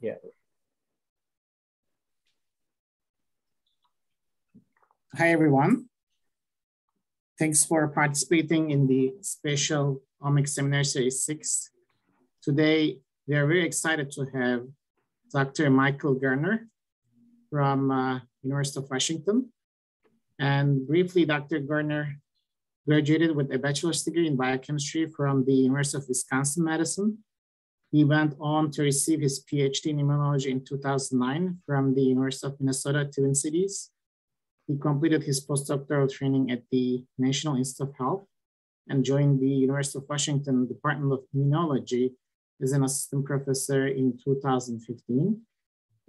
Yeah. Hi, everyone. Thanks for participating in the Spatial Omics Seminar Series 6. Today, we are very excited to have Dr. Michael Gerner from uh, University of Washington. And briefly, Dr. Gerner graduated with a bachelor's degree in biochemistry from the University of Wisconsin-Madison. He went on to receive his PhD in immunology in 2009 from the University of Minnesota Twin Cities. He completed his postdoctoral training at the National Institute of Health and joined the University of Washington Department of Immunology as an assistant professor in 2015.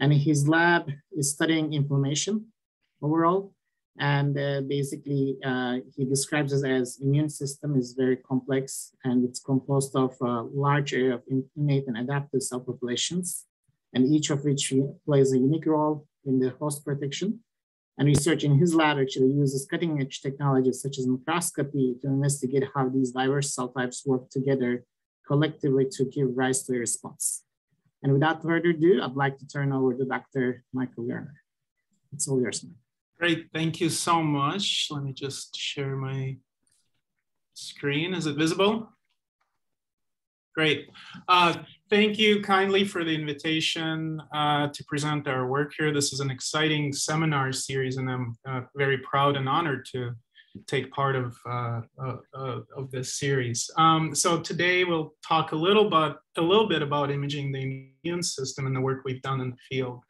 And his lab is studying inflammation overall. And uh, basically, uh, he describes it as immune system is very complex and it's composed of a large area of innate and adaptive cell populations, and each of which plays a unique role in the host protection. And research in his lab actually uses cutting edge technologies such as microscopy to investigate how these diverse cell types work together collectively to give rise to a response. And without further ado, I'd like to turn over to Dr. Michael Gerner. It's all yours, man. Great, thank you so much. Let me just share my screen. Is it visible? Great. Uh, thank you kindly for the invitation uh, to present our work here. This is an exciting seminar series and I'm uh, very proud and honored to take part of, uh, uh, uh, of this series. Um, so today we'll talk a little, about, a little bit about imaging the immune system and the work we've done in the field.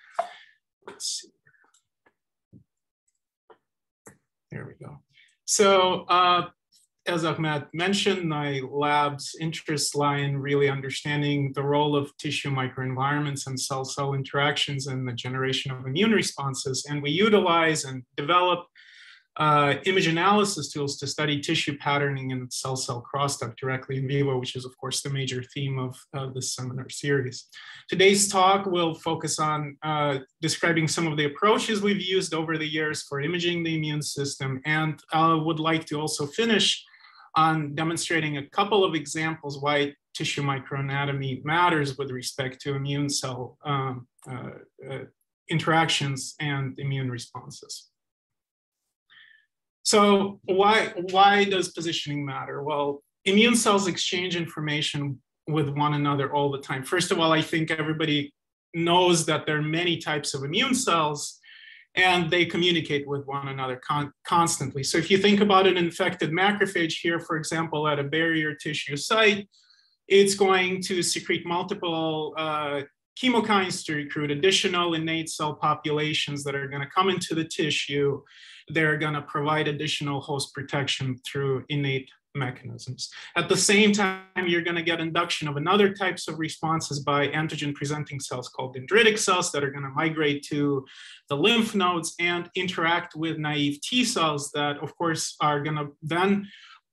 Let's see. There we go. So uh, as Ahmet mentioned, my lab's interests lie in really understanding the role of tissue microenvironments and cell-cell interactions in the generation of immune responses. And we utilize and develop uh, image analysis tools to study tissue patterning and cell-cell crosstalk directly in vivo, which is of course the major theme of, of this seminar series. Today's talk will focus on uh, describing some of the approaches we've used over the years for imaging the immune system and I would like to also finish on demonstrating a couple of examples why tissue microanatomy matters with respect to immune cell um, uh, uh interactions and immune responses. So why, why does positioning matter? Well, immune cells exchange information with one another all the time. First of all, I think everybody knows that there are many types of immune cells and they communicate with one another con constantly. So if you think about an infected macrophage here, for example, at a barrier tissue site, it's going to secrete multiple uh, chemokines to recruit additional innate cell populations that are going to come into the tissue they're going to provide additional host protection through innate mechanisms. At the same time, you're going to get induction of another types of responses by antigen presenting cells called dendritic cells that are going to migrate to the lymph nodes and interact with naive T cells that of course are going to then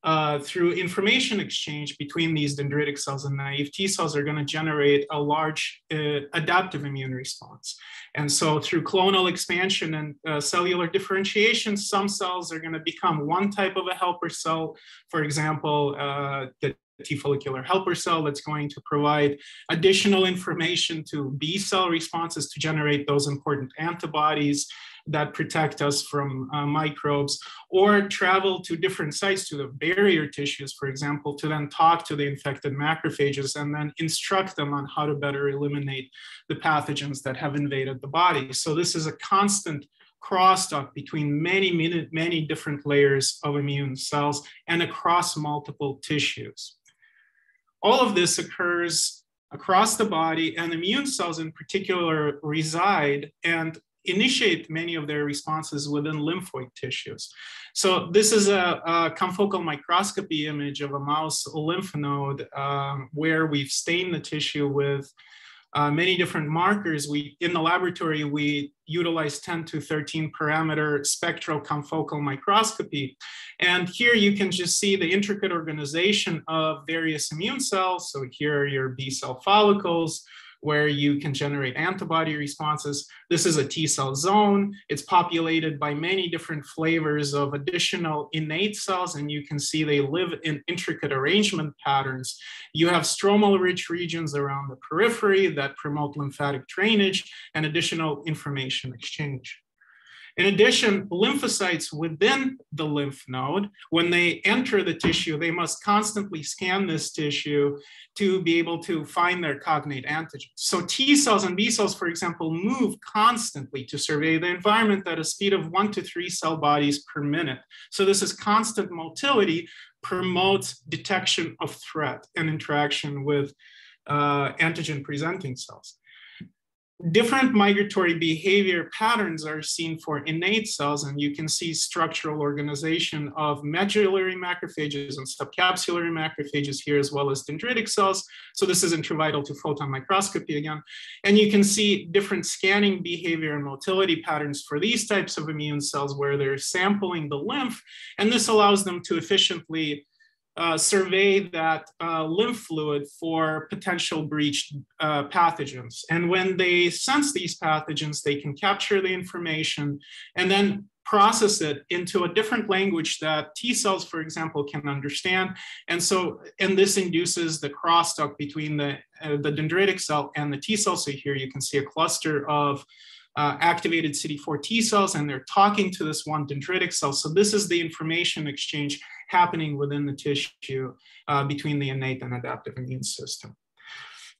uh, through information exchange between these dendritic cells and naive T cells are going to generate a large uh, adaptive immune response. And so through clonal expansion and uh, cellular differentiation, some cells are going to become one type of a helper cell. For example, uh, the T follicular helper cell that's going to provide additional information to B cell responses to generate those important antibodies that protect us from uh, microbes or travel to different sites to the barrier tissues, for example, to then talk to the infected macrophages and then instruct them on how to better eliminate the pathogens that have invaded the body. So this is a constant crosstalk between many, many, many different layers of immune cells and across multiple tissues. All of this occurs across the body and immune cells in particular reside and initiate many of their responses within lymphoid tissues. So this is a, a confocal microscopy image of a mouse lymph node um, where we've stained the tissue with uh, many different markers. We in the laboratory we utilize 10 to 13 parameter spectral confocal microscopy, and here you can just see the intricate organization of various immune cells. So here are your B cell follicles where you can generate antibody responses. This is a T cell zone. It's populated by many different flavors of additional innate cells, and you can see they live in intricate arrangement patterns. You have stromal rich regions around the periphery that promote lymphatic drainage and additional information exchange. In addition, lymphocytes within the lymph node, when they enter the tissue, they must constantly scan this tissue to be able to find their cognate antigens. So T cells and B cells, for example, move constantly to survey the environment at a speed of one to three cell bodies per minute. So this is constant motility promotes detection of threat and interaction with uh, antigen presenting cells. Different migratory behavior patterns are seen for innate cells, and you can see structural organization of medullary macrophages and subcapsular macrophages here, as well as dendritic cells. So this is intravital two photon microscopy again. And you can see different scanning behavior and motility patterns for these types of immune cells where they're sampling the lymph, and this allows them to efficiently uh, survey that uh, lymph fluid for potential breached uh, pathogens. And when they sense these pathogens, they can capture the information and then process it into a different language that T cells, for example, can understand. And so, and this induces the crosstalk between the, uh, the dendritic cell and the T cell. So here you can see a cluster of uh, activated CD4 T cells, and they're talking to this one dendritic cell. So this is the information exchange happening within the tissue uh, between the innate and adaptive immune system.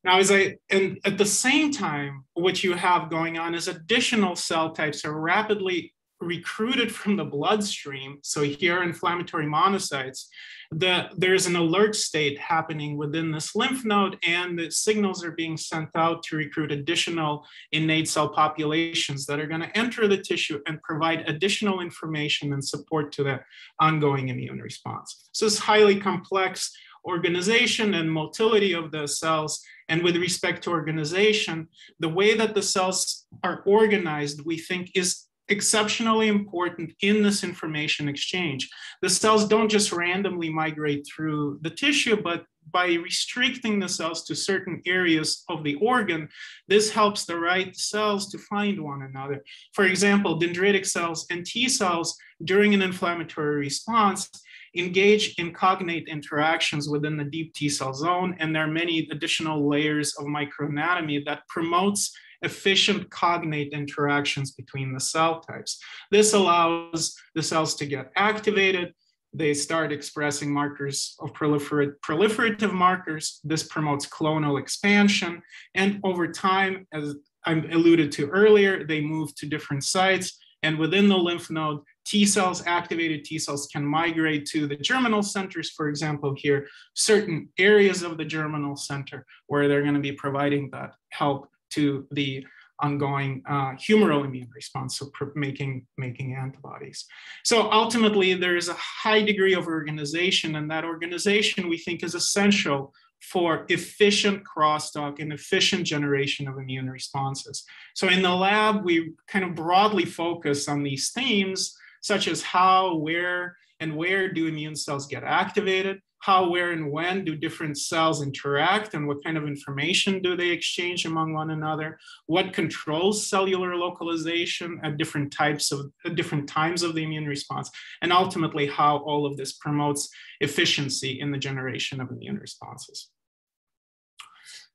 Now, as I, and at the same time, what you have going on is additional cell types are rapidly recruited from the bloodstream. So here, inflammatory monocytes, the, there's an alert state happening within this lymph node, and the signals are being sent out to recruit additional innate cell populations that are going to enter the tissue and provide additional information and support to the ongoing immune response. So it's highly complex organization and motility of the cells. And with respect to organization, the way that the cells are organized, we think is exceptionally important in this information exchange. The cells don't just randomly migrate through the tissue, but by restricting the cells to certain areas of the organ, this helps the right cells to find one another. For example, dendritic cells and T cells during an inflammatory response engage in cognate interactions within the deep T cell zone, and there are many additional layers of microanatomy that promotes efficient cognate interactions between the cell types. This allows the cells to get activated. They start expressing markers of proliferate, proliferative markers. This promotes clonal expansion. And over time, as I alluded to earlier, they move to different sites. And within the lymph node, T cells, activated T cells can migrate to the germinal centers, for example, here, certain areas of the germinal center where they're going to be providing that help to the ongoing uh, humoral immune response, so making, making antibodies. So ultimately, there is a high degree of organization, and that organization we think is essential for efficient crosstalk and efficient generation of immune responses. So in the lab, we kind of broadly focus on these themes, such as how, where, and where do immune cells get activated? How, where, and when do different cells interact and what kind of information do they exchange among one another? What controls cellular localization at different types of different times of the immune response? And ultimately, how all of this promotes efficiency in the generation of immune responses.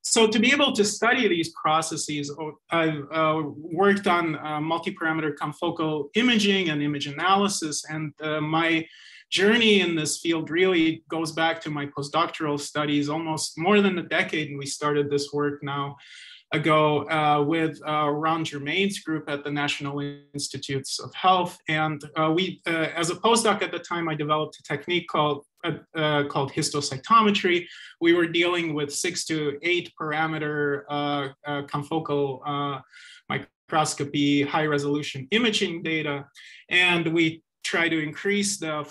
So to be able to study these processes, oh, I've uh, worked on uh, multi-parameter confocal imaging and image analysis, and uh, my journey in this field really goes back to my postdoctoral studies almost more than a decade. And we started this work now ago uh, with uh, Ron Germain's group at the National Institutes of Health. And uh, we, uh, as a postdoc at the time, I developed a technique called uh, uh, called histocytometry. We were dealing with six to eight parameter confocal microscopy, high resolution imaging data. And we try to increase the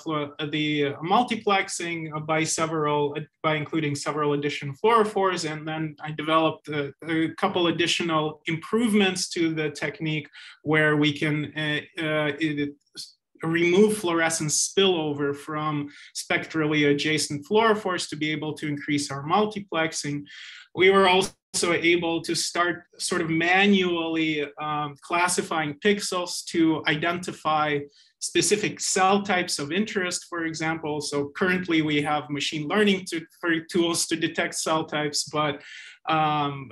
the multiplexing by several by including several additional fluorophores and then I developed a, a couple additional improvements to the technique where we can uh, uh, it, remove fluorescence spillover from spectrally adjacent fluorophores to be able to increase our multiplexing. We were also also able to start sort of manually um, classifying pixels to identify specific cell types of interest, for example. So currently we have machine learning to, for tools to detect cell types, but um,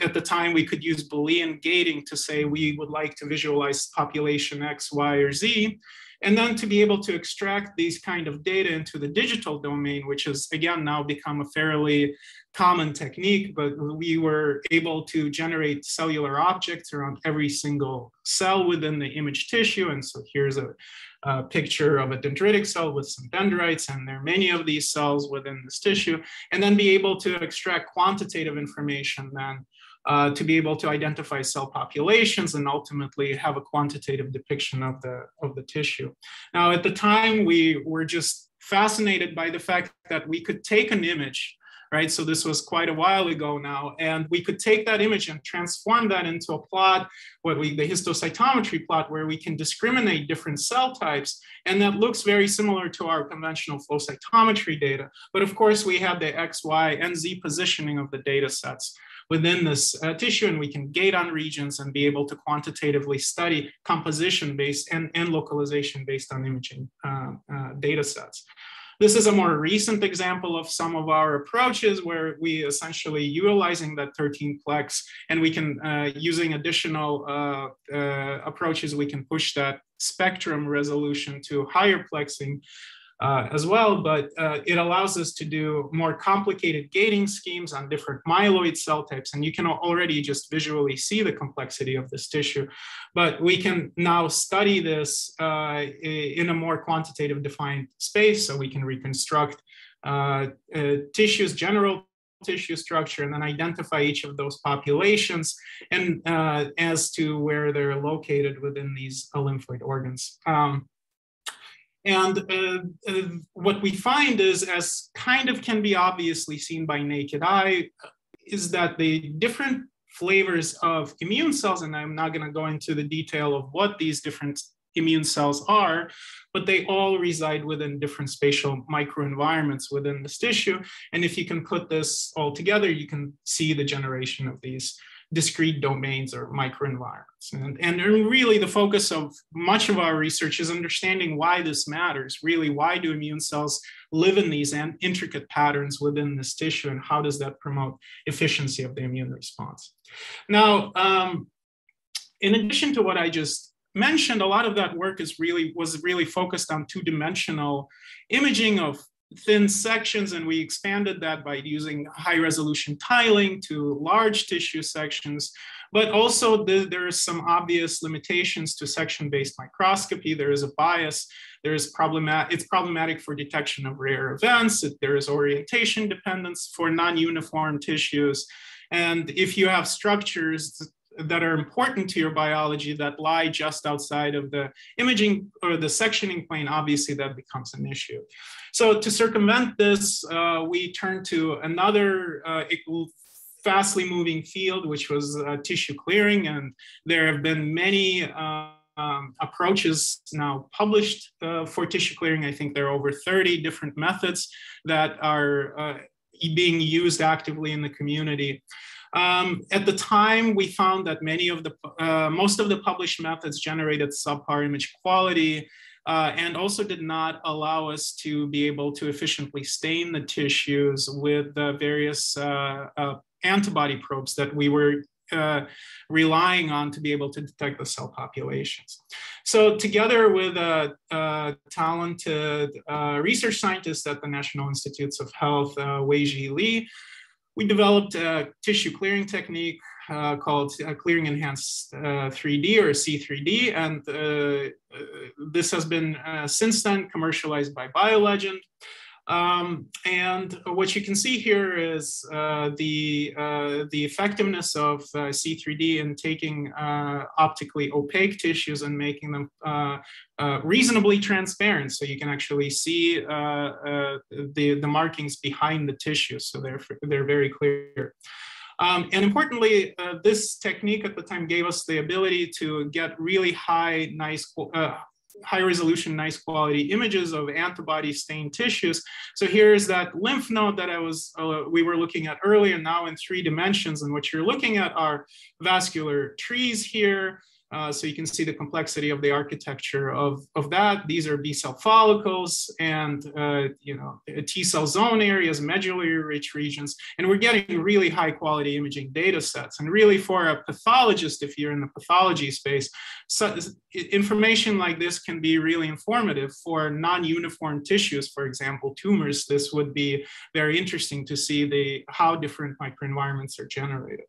at the time we could use Boolean gating to say we would like to visualize population X, Y, or Z. And then to be able to extract these kind of data into the digital domain, which has again now become a fairly common technique, but we were able to generate cellular objects around every single cell within the image tissue. And so here's a, a picture of a dendritic cell with some dendrites, and there are many of these cells within this tissue, and then be able to extract quantitative information then uh, to be able to identify cell populations and ultimately have a quantitative depiction of the, of the tissue. Now, at the time, we were just fascinated by the fact that we could take an image right? So this was quite a while ago now, and we could take that image and transform that into a plot, what we the histocytometry plot, where we can discriminate different cell types, and that looks very similar to our conventional flow cytometry data. But of course, we have the X, Y, and Z positioning of the data sets within this uh, tissue and we can gate on regions and be able to quantitatively study composition based and, and localization based on imaging uh, uh, data sets. This is a more recent example of some of our approaches where we essentially utilizing that 13 plex and we can, uh, using additional uh, uh, approaches, we can push that spectrum resolution to higher plexing uh, as well, but uh, it allows us to do more complicated gating schemes on different myeloid cell types. And you can already just visually see the complexity of this tissue. But we can now study this uh, in a more quantitative defined space so we can reconstruct uh, uh, tissues, general tissue structure and then identify each of those populations and uh, as to where they're located within these lymphoid organs. Um, and uh, uh, what we find is, as kind of can be obviously seen by naked eye, is that the different flavors of immune cells, and I'm not going to go into the detail of what these different immune cells are, but they all reside within different spatial microenvironments within this tissue. And if you can put this all together, you can see the generation of these discrete domains or microenvironments. And, and really the focus of much of our research is understanding why this matters. Really, why do immune cells live in these intricate patterns within this tissue and how does that promote efficiency of the immune response? Now, um, in addition to what I just mentioned, a lot of that work is really was really focused on two-dimensional imaging of thin sections and we expanded that by using high resolution tiling to large tissue sections. But also the, there are some obvious limitations to section-based microscopy. There is a bias. There is problematic it's problematic for detection of rare events. There is orientation dependence for non-uniform tissues. And if you have structures that are important to your biology that lie just outside of the imaging or the sectioning plane, obviously that becomes an issue. So to circumvent this, uh, we turn to another uh, fastly moving field, which was uh, tissue clearing. And there have been many uh, um, approaches now published uh, for tissue clearing. I think there are over 30 different methods that are uh, being used actively in the community. Um, at the time, we found that many of the, uh, most of the published methods generated subpar image quality uh, and also did not allow us to be able to efficiently stain the tissues with the various uh, uh antibody probes that we were uh, relying on to be able to detect the cell populations. So together with a, a talented uh, research scientist at the National Institutes of Health, uh, Weizhi Li, we developed a tissue clearing technique uh, called uh, Clearing Enhanced uh, 3D or C3D. And uh, uh, this has been uh, since then commercialized by BioLegend. Um, and what you can see here is uh, the, uh, the effectiveness of uh, C3D in taking uh, optically opaque tissues and making them uh, uh, reasonably transparent. So you can actually see the, the markings behind the tissue. So they're, they're very clear. Um, and importantly, this technique at the time gave us the ability to get really high, nice high resolution, nice quality images of antibody stained tissues. So here's that lymph node that I was, uh, we were looking at earlier now in three dimensions. And what you're looking at are vascular trees here, uh, so you can see the complexity of the architecture of, of that. These are B cell follicles and uh, you know T cell zone areas, medullary rich regions, and we're getting really high quality imaging data sets. And really for a pathologist, if you're in the pathology space, so information like this can be really informative for non-uniform tissues, for example, tumors. This would be very interesting to see the how different microenvironments are generated.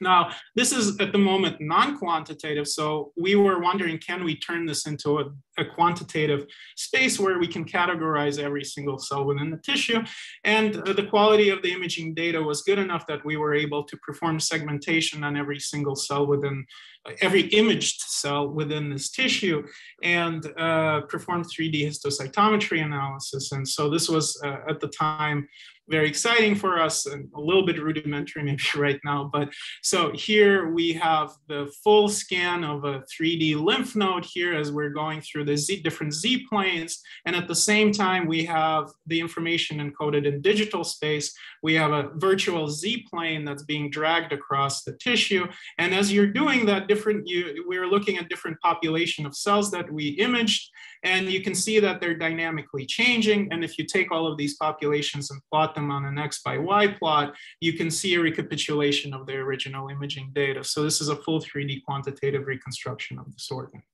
Now, this is at the moment non-quantitative, so we were wondering, can we turn this into a, a, quantitative space where we can categorize every single cell within the tissue? And uh, the quality of the imaging data was good enough that we were able to perform segmentation on every single cell within, uh, every imaged cell within this tissue and uh, perform 3D histocytometry analysis. And so this was uh, at the time very exciting for us and a little bit rudimentary maybe right now. But so here we have the full scan of a 3D lymph node here as we're going through the Z, different Z planes. And at the same time, we have the information encoded in digital space. We have a virtual Z plane that's being dragged across the tissue. And as you're doing that different, you, we're looking at different population of cells that we imaged. And you can see that they're dynamically changing. And if you take all of these populations and plot them on an X by Y plot, you can see a recapitulation of the original imaging data. So this is a full 3D quantitative reconstruction of this organ.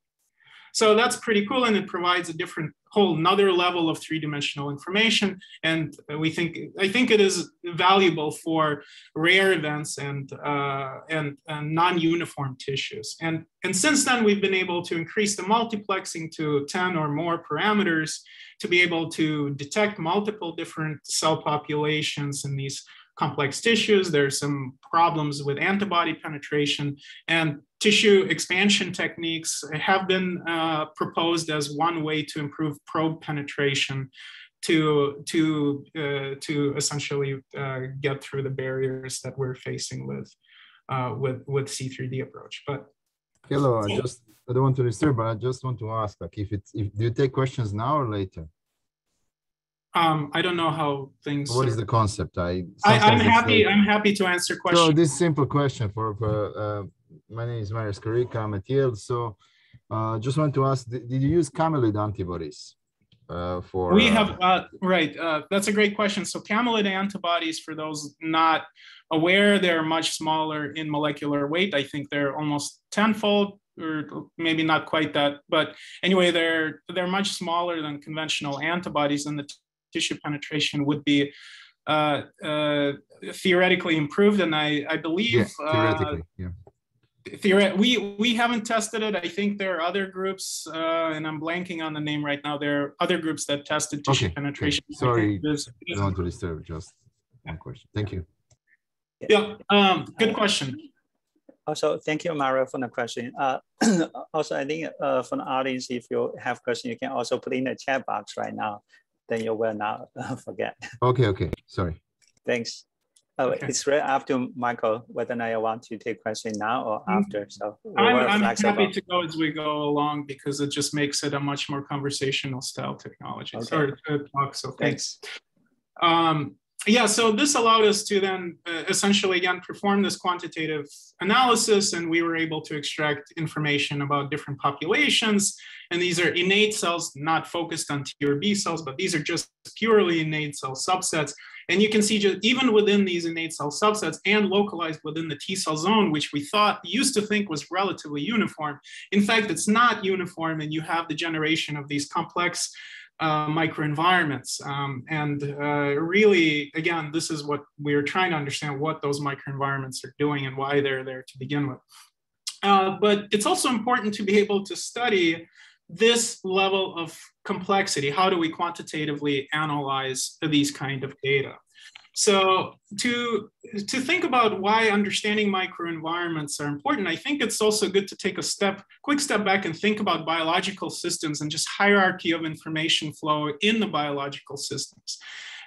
So that's pretty cool. And it provides a different whole another level of three-dimensional information. And we think, I think it is valuable for rare events and, uh, and, and non-uniform tissues. And, and since then, we've been able to increase the multiplexing to 10 or more parameters to be able to detect multiple different cell populations in these complex tissues. There's some problems with antibody penetration and tissue expansion techniques have been uh, proposed as one way to improve probe penetration to, to, uh, to essentially uh, get through the barriers that we're facing with, uh, with, with C3D approach. But Hello, I just, I don't want to disturb, but I just want to ask, like, if it's, if do you take questions now or later? Um, I don't know how things. What are, is the concept? I. I am happy. Like, I'm happy to answer questions. So this simple question for, for uh, my name is Marius Karika. I'm at Yale. So, uh, just want to ask: Did, did you use camelid antibodies? Uh, for we have uh, right. Uh, that's a great question. So camelid antibodies, for those not aware, they're much smaller in molecular weight. I think they're almost tenfold or maybe not quite that but anyway they're they're much smaller than conventional antibodies and the tissue penetration would be uh, uh, theoretically improved. And I, I believe yeah, uh, theoretically, yeah. Theoret- we we haven't tested it. I think there are other groups, uh, and I'm blanking on the name right now. There are other groups that tested tissue okay, penetration. Okay. Sorry, I don't want to disturb. Just one question. Thank you. Yeah, um, good question. Also, thank you, Mario, for the question. Uh, also, I think uh, for the audience, if you have question, you can also put in the chat box right now then you will not forget. Okay, okay, sorry. Thanks. Oh, okay. It's right after Michael, whether I want to take question now or mm-hmm. after. So I'm, I'm happy to go as we go along because it just makes it a much more conversational style technology. Okay. Sorry to talk, so thanks. thanks. Um, yeah, so this allowed us to then uh, essentially again perform this quantitative analysis, and we were able to extract information about different populations. And these are innate cells, not focused on T or B cells, but these are just purely innate cell subsets. And you can see just even within these innate cell subsets and localized within the T cell zone, which we thought used to think was relatively uniform. In fact, it's not uniform, and you have the generation of these complex uh, microenvironments. Um, and uh, really, again, this is what we're trying to understand what those microenvironments are doing and why they're there to begin with. Uh, but it's also important to be able to study this level of complexity. How do we quantitatively analyze these kind of data? So to, to think about why understanding microenvironments are important, I think it's also good to take a step, quick step back and think about biological systems and just hierarchy of information flow in the biological systems.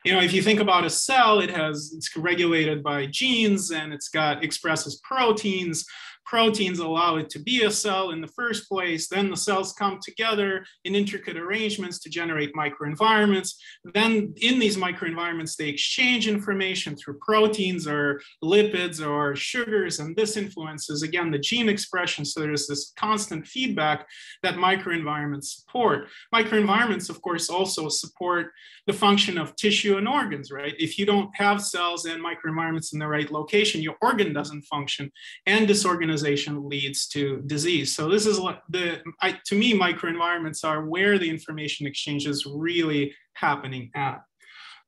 You know, if you think about a cell, it has, it's regulated by genes and it's got expresses proteins. Proteins allow it to be a cell in the first place. Then the cells come together in intricate arrangements to generate microenvironments. Then in these microenvironments, they exchange information through proteins or lipids or sugars. And this influences, again, the gene expression. So there's this constant feedback that microenvironments support. Microenvironments, of course, also support the function of tissue and organs, right? If you don't have cells and microenvironments in the right location, your organ doesn't function and disorganization leads to disease. So this is the, I, to me, microenvironments are where the information exchange is really happening at.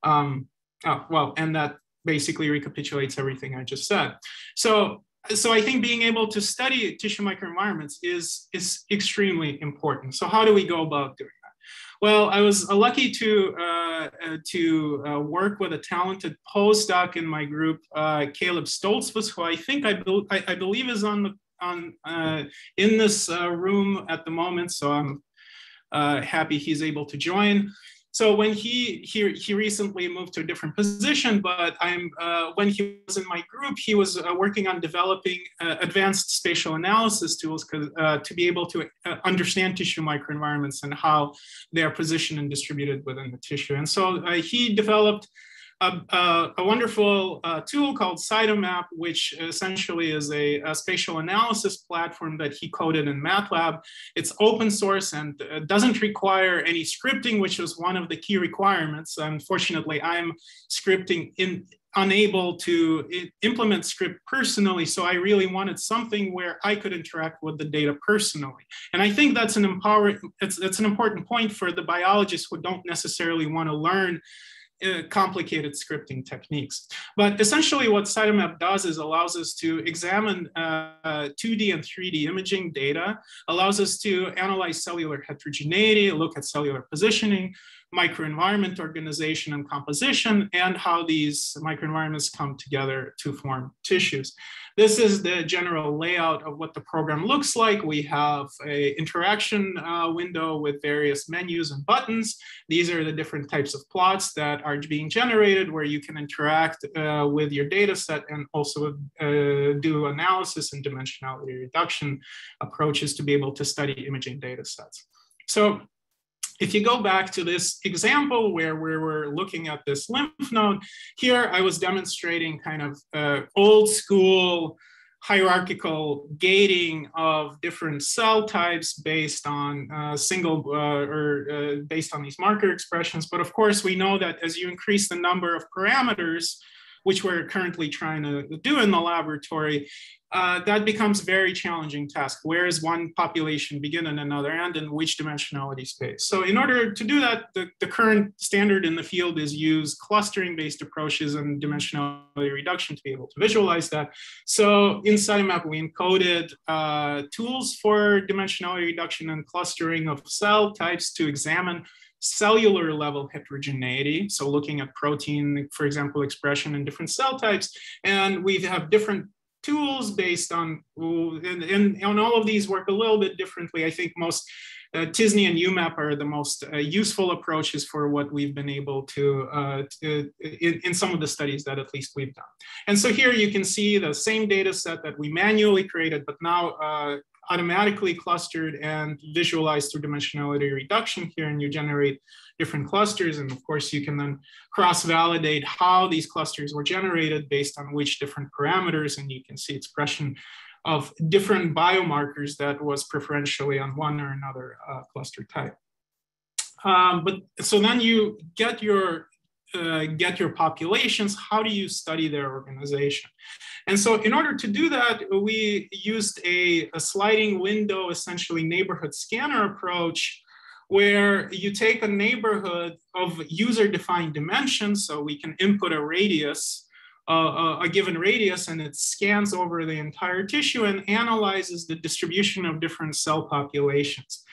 Um, oh, well, and that basically recapitulates everything I just said. So so I think being able to study tissue microenvironments is, is extremely important. So how do we go about doing? Well, I was uh, lucky to, uh, uh, to uh, work with a talented postdoc in my group, uh, Caleb Stoltzfus, who I think I, be I, I, believe is on the, on, uh, in this room at the moment. So I'm happy he's able to join so when he he he recently moved to a different position, but I'm uh, when he was in my group, he was uh, working on developing uh, advanced spatial analysis tools uh, to be able to uh, understand tissue microenvironments and how they are positioned and distributed within the tissue. And so uh, he developed a, a, wonderful uh, tool called Cytomap, which essentially is a, a, spatial analysis platform that he coded in MATLAB. It's open source and uh, doesn't require any scripting, which was one of the key requirements. Unfortunately, I'm scripting in unable to implement script personally so i really wanted something where i could interact with the data personally and i think that's an empower it's, it's an important point for the biologists who don't necessarily want to learn uh, complicated scripting techniques. But essentially what Cytomap does is allows us to examine uh, 2D and 3D imaging data, allows us to analyze cellular heterogeneity, look at cellular positioning, microenvironment organization and composition, and how these microenvironments come together to form tissues. This is the general layout of what the program looks like. We have a interaction uh, window with various menus and buttons. These are the different types of plots that are being generated where you can interact uh, with your data set and also uh, do analysis and dimensionality reduction approaches to be able to study imaging data sets. So if you go back to this example where we were looking at this lymph node, here I was demonstrating kind of uh, old school hierarchical gating of different cell types based on uh, single uh, or uh, based on these marker expressions. But of course, we know that as you increase the number of parameters, which we're currently trying to do in the laboratory, uh, that becomes a very challenging task. Where is one population begin and another end and which dimensionality space? So in order to do that, the, the current standard in the field is use clustering-based approaches and dimensionality reduction to be able to visualize that. So in Cytomap, we encoded uh, tools for dimensionality reduction and clustering of cell types to examine cellular level heterogeneity. So looking at protein, for example, expression in different cell types. And we have different tools based on, and, and, and all of these work a little bit differently. I think most uh, t-SNE and UMAP are the most uh, useful approaches for what we've been able to, uh, to in, in, some of the studies that at least we've done. And so here you can see the same data set that we manually created, but now uh, automatically clustered and visualized through dimensionality reduction here, and you generate different clusters. And of course, you can then cross-validate how these clusters were generated based on which different parameters, and you can see expression of different biomarkers that was preferentially on one or another uh, cluster type. Um, but so then you get your uh, get your populations, how do you study their organization? And so in order to do that, we used a, a sliding window, essentially neighborhood scanner approach, where you take a neighborhood of user-defined dimensions, so we can input a radius, uh, a given radius, and it scans over the entire tissue and analyzes the distribution of different cell populations.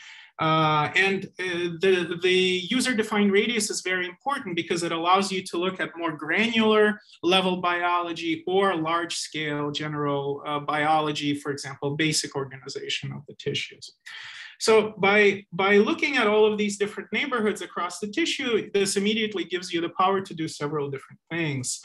Uh, and uh, the, the user-defined radius is very important because it allows you to look at more granular level biology or large-scale general uh, biology, for example, basic organization of the tissues. So by, by looking at all of these different neighborhoods across the tissue, this immediately gives you the power to do several different things.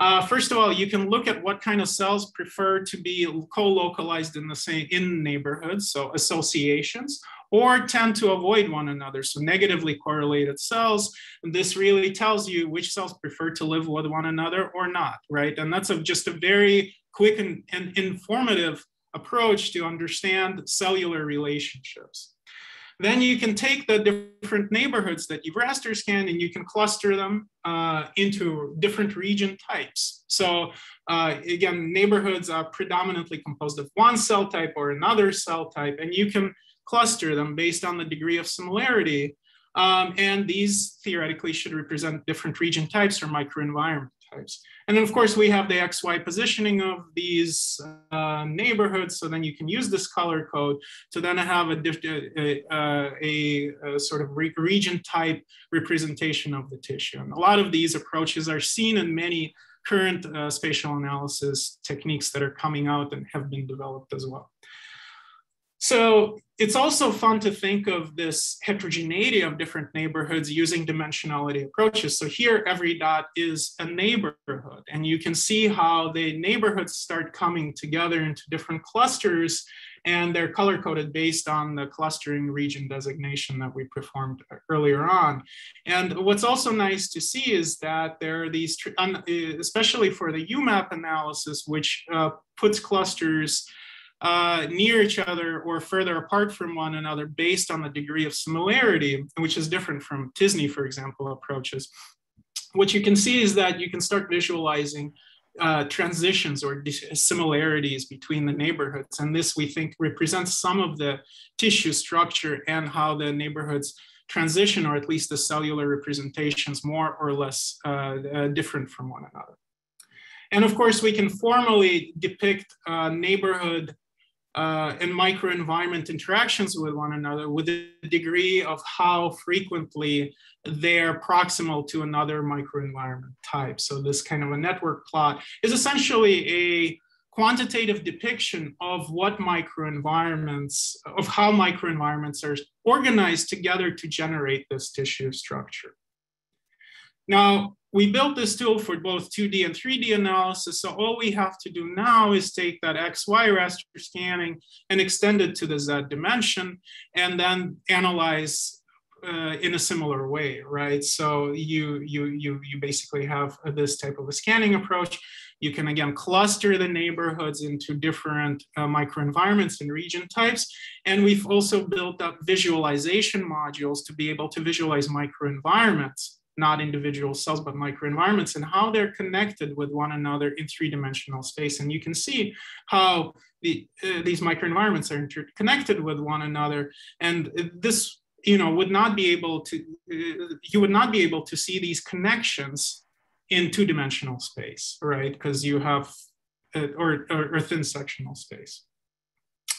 Uh, first of all, you can look at what kind of cells prefer to be co-localized in the same in neighborhoods, so associations, or tend to avoid one another, so negatively correlated cells. And this really tells you which cells prefer to live with one another or not, right? And that's a, just a very quick and, and informative approach to understand cellular relationships. Then you can take the different neighborhoods that you've raster scanned and you can cluster them uh, into different region types. So uh, again, neighborhoods are predominantly composed of one cell type or another cell type, and you can cluster them based on the degree of similarity. Um, and these theoretically should represent different region types or microenvironment types. And then of course we have the XY positioning of these uh, neighborhoods. So then you can use this color code to then have a, a, a, a sort of re region type representation of the tissue. And a lot of these approaches are seen in many current uh, spatial analysis techniques that are coming out and have been developed as well. So it's also fun to think of this heterogeneity of different neighborhoods using dimensionality approaches. So here, every dot is a neighborhood, and you can see how the neighborhoods start coming together into different clusters, and they're color coded based on the clustering region designation that we performed earlier on. And what's also nice to see is that there are these, especially for the UMAP analysis, which uh, puts clusters uh, near each other or further apart from one another based on the degree of similarity, which is different from t-SNE, for example, approaches. What you can see is that you can start visualizing uh, transitions or similarities between the neighborhoods. And this, we think, represents some of the tissue structure and how the neighborhoods transition, or at least the cellular representations, more or less uh, uh, different from one another. And of course, we can formally depict neighborhood uh, and microenvironment interactions with one another with a degree of how frequently they're proximal to another microenvironment type. So this kind of a network plot is essentially a quantitative depiction of what microenvironments, of how microenvironments are organized together to generate this tissue structure. Now, we built this tool for both 2D and 3D analysis. So all we have to do now is take that XY raster scanning and extend it to the Z dimension and then analyze uh, in a similar way, right? So you, you, you, you basically have this type of a scanning approach. You can again cluster the neighborhoods into different uh, microenvironments and region types. And we've also built up visualization modules to be able to visualize microenvironments not individual cells, but microenvironments and how they're connected with one another in three-dimensional space. And you can see how the, uh, these microenvironments are interconnected with one another. And this, you know, would not be able to, uh, you would not be able to see these connections in two-dimensional space, right? Because you have, uh, or, or, or thin sectional space.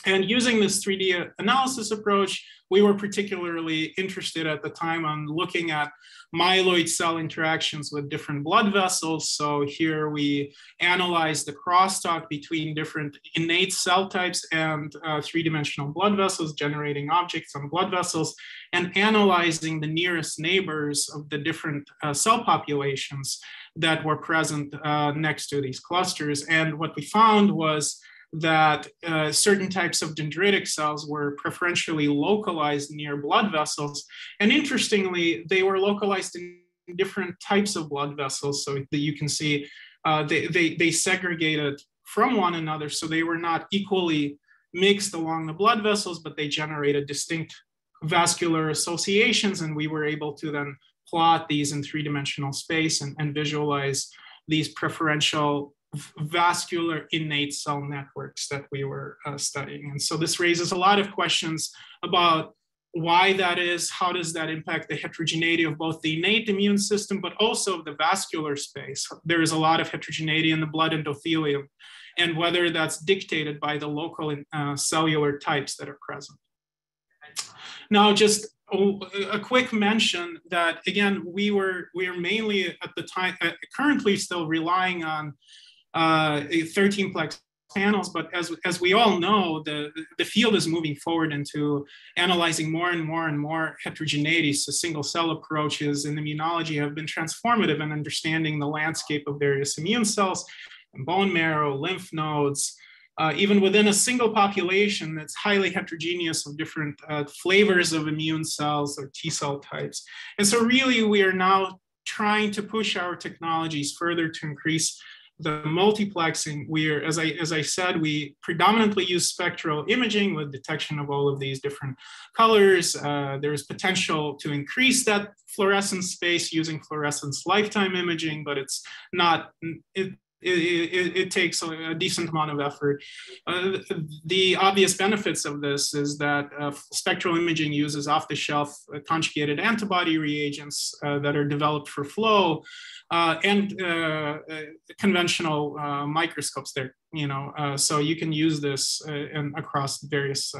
And using this 3D analysis approach, we were particularly interested at the time on looking at myeloid cell interactions with different blood vessels. So here we analyzed the crosstalk between different innate cell types and uh, three-dimensional blood vessels, generating objects on blood vessels, and analyzing the nearest neighbors of the different uh, cell populations that were present uh, next to these clusters. And what we found was that uh, certain types of dendritic cells were preferentially localized near blood vessels. And interestingly, they were localized in different types of blood vessels. So that you can see uh, they, they, they segregated from one another. So they were not equally mixed along the blood vessels, but they generated distinct vascular associations. And we were able to then plot these in three-dimensional space and, and visualize these preferential vascular innate cell networks that we were uh, studying. And so this raises a lot of questions about why that is, how does that impact the heterogeneity of both the innate immune system, but also the vascular space. There is a lot of heterogeneity in the blood endothelium, and whether that's dictated by the local uh, cellular types that are present. Now, just a quick mention that again, we were we are mainly at the time, uh, currently still relying on uh, 13 plex panels, but as, as we all know, the, the field is moving forward into analyzing more and more and more heterogeneity. So single cell approaches in immunology have been transformative in understanding the landscape of various immune cells and bone marrow, lymph nodes, uh, even within a single population that's highly heterogeneous of different uh, flavors of immune cells or T cell types. And so really we are now trying to push our technologies further to increase the multiplexing, we're, as I, as I said, we predominantly use spectral imaging with detection of all of these different colors. Uh, there's potential to increase that fluorescence space using fluorescence lifetime imaging, but it's not, it, it, it, it, takes a, decent amount of effort. Uh, the obvious benefits of this is that uh, spectral imaging uses off-the-shelf uh, conjugated antibody reagents uh, that are developed for flow uh, and uh, conventional microscopes there. You know, so you can use this in, across various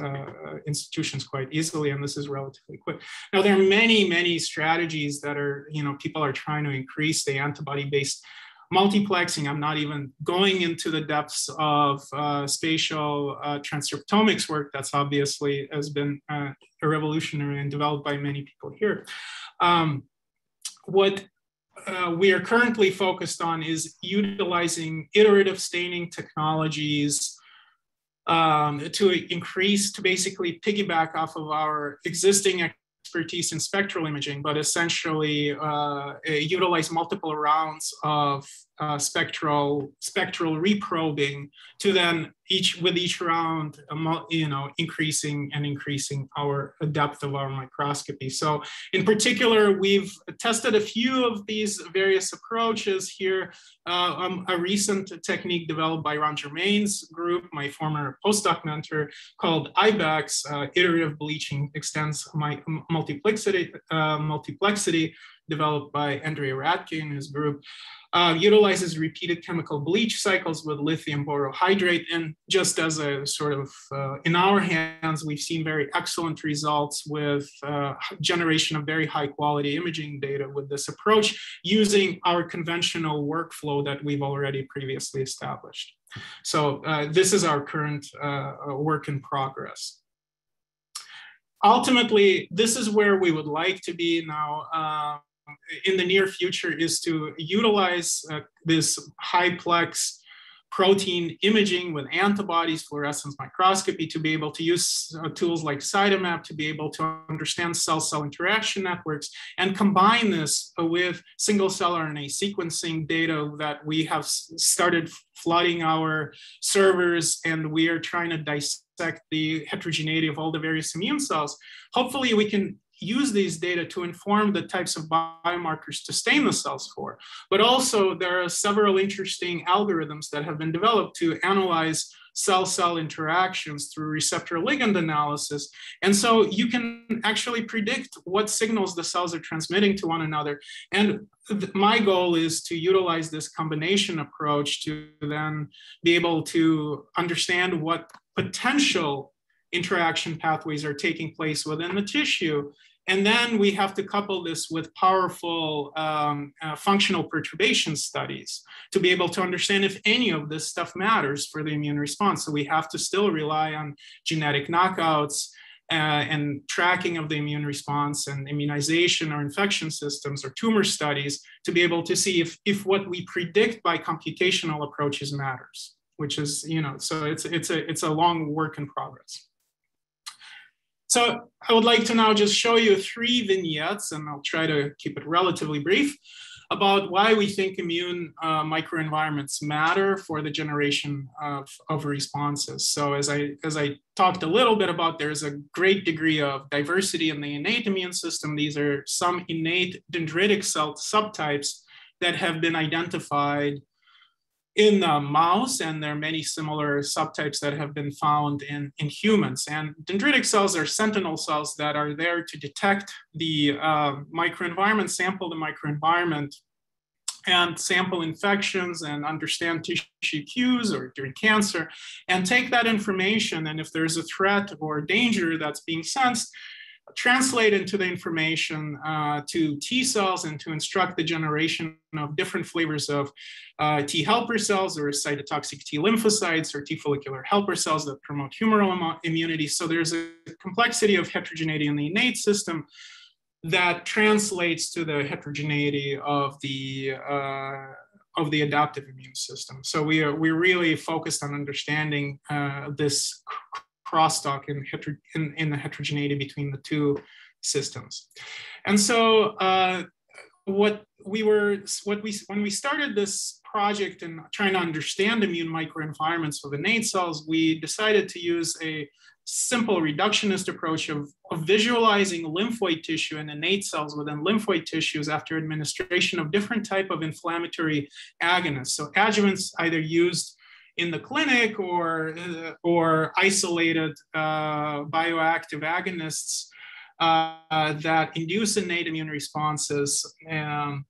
institutions quite easily, and this is relatively quick. Now, there are many, many strategies that are, you know, people are trying to increase the antibody-based multiplexing. I'm not even going into the depths of uh, spatial uh, transcriptomics work that's obviously has been uh, revolutionary and developed by many people here. Um, what uh, we are currently focused on is utilizing iterative staining technologies um, to increase, to basically piggyback off of our existing expertise in spectral imaging, but essentially uh, utilize multiple rounds of uh, spectral spectral reprobing to then each with each round you know increasing and increasing our depth of our microscopy. So in particular we've tested a few of these various approaches here. Uh, um, a recent technique developed by ron germain's group my former postdoc mentor called ibex uh, iterative bleaching extends my multiplexity uh, multiplexity developed by Andrea Radke and his group, uh, utilizes repeated chemical bleach cycles with lithium borohydrate. And just as a sort of, uh, in our hands, we've seen very excellent results with uh, generation of very high quality imaging data with this approach using our conventional workflow that we've already previously established. So uh, this is our current uh, work in progress ultimately, this is where we would like to be now. In the near future is to utilize uh, this high plex protein imaging with antibodies, fluorescence microscopy to be able to use uh, tools like Cytomap to be able to understand cell-cell interaction networks and combine this with single cell RNA sequencing data that we have started flooding our servers and we are trying to dissect the heterogeneity of all the various immune cells. Hopefully we can use these data to inform the types of biomarkers to stain the cells for. But also there are several interesting algorithms that have been developed to analyze cell-cell interactions through receptor ligand analysis. And so you can actually predict what signals the cells are transmitting to one another. And my goal is to utilize this combination approach to then be able to understand what potential interaction pathways are taking place within the tissue. And then we have to couple this with powerful um, uh, functional perturbation studies to be able to understand if any of this stuff matters for the immune response. So we have to still rely on genetic knockouts uh, and tracking of the immune response and immunization or infection systems or tumor studies to be able to see if, if what we predict by computational approaches matters, which is, you know, so it's, it's, a, it's a long work in progress. So I would like to now just show you three vignettes, and I'll try to keep it relatively brief, about why we think immune uh, microenvironments matter for the generation of, of responses. So as I, as I talked a little bit about, there's a great degree of diversity in the innate immune system. These are some innate dendritic cell subtypes that have been identified in the mouse, and there are many similar subtypes that have been found in, in humans. And dendritic cells are sentinel cells that are there to detect the uh, microenvironment, sample the microenvironment, and sample infections and understand tissue cues or during cancer, and take that information. And if there's a threat or danger that's being sensed, translate into the information uh, to T cells and to instruct the generation of different flavors of uh, T helper cells or cytotoxic T lymphocytes or T follicular helper cells that promote humoral immunity. So there's a complexity of heterogeneity in the innate system that translates to the heterogeneity of the uh, of the adaptive immune system. So we are we're really focused on understanding uh, this crosstalk in, in, in, the heterogeneity between the two systems. And so uh, what we were, what we, when we started this project and trying to understand immune microenvironments of innate cells, we decided to use a simple reductionist approach of, of visualizing lymphoid tissue and innate cells within lymphoid tissues after administration of different type of inflammatory agonists. So adjuvants either used in the clinic or, uh, or isolated uh, bioactive agonists uh, that induce innate immune responses. Um,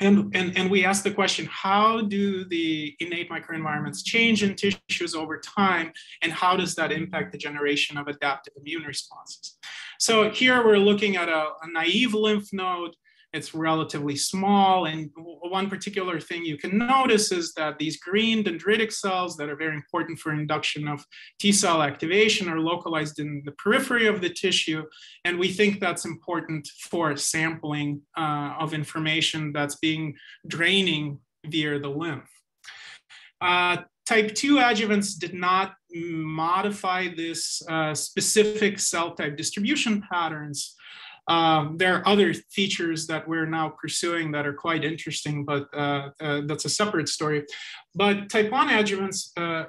and, and, and we ask the question, how do the innate microenvironments change in tissues over time? And how does that impact the generation of adaptive immune responses? So here we're looking at a, a naive lymph node it's relatively small. And one particular thing you can notice is that these green dendritic cells that are very important for induction of T cell activation are localized in the periphery of the tissue. And we think that's important for sampling uh, of information that's being draining via the lymph. Uh, type 2 adjuvants did not modify this uh, specific cell type distribution patterns um, there are other features that we're now pursuing that are quite interesting, but uh, uh, that's a separate story. But type 1 adjuvants, uh,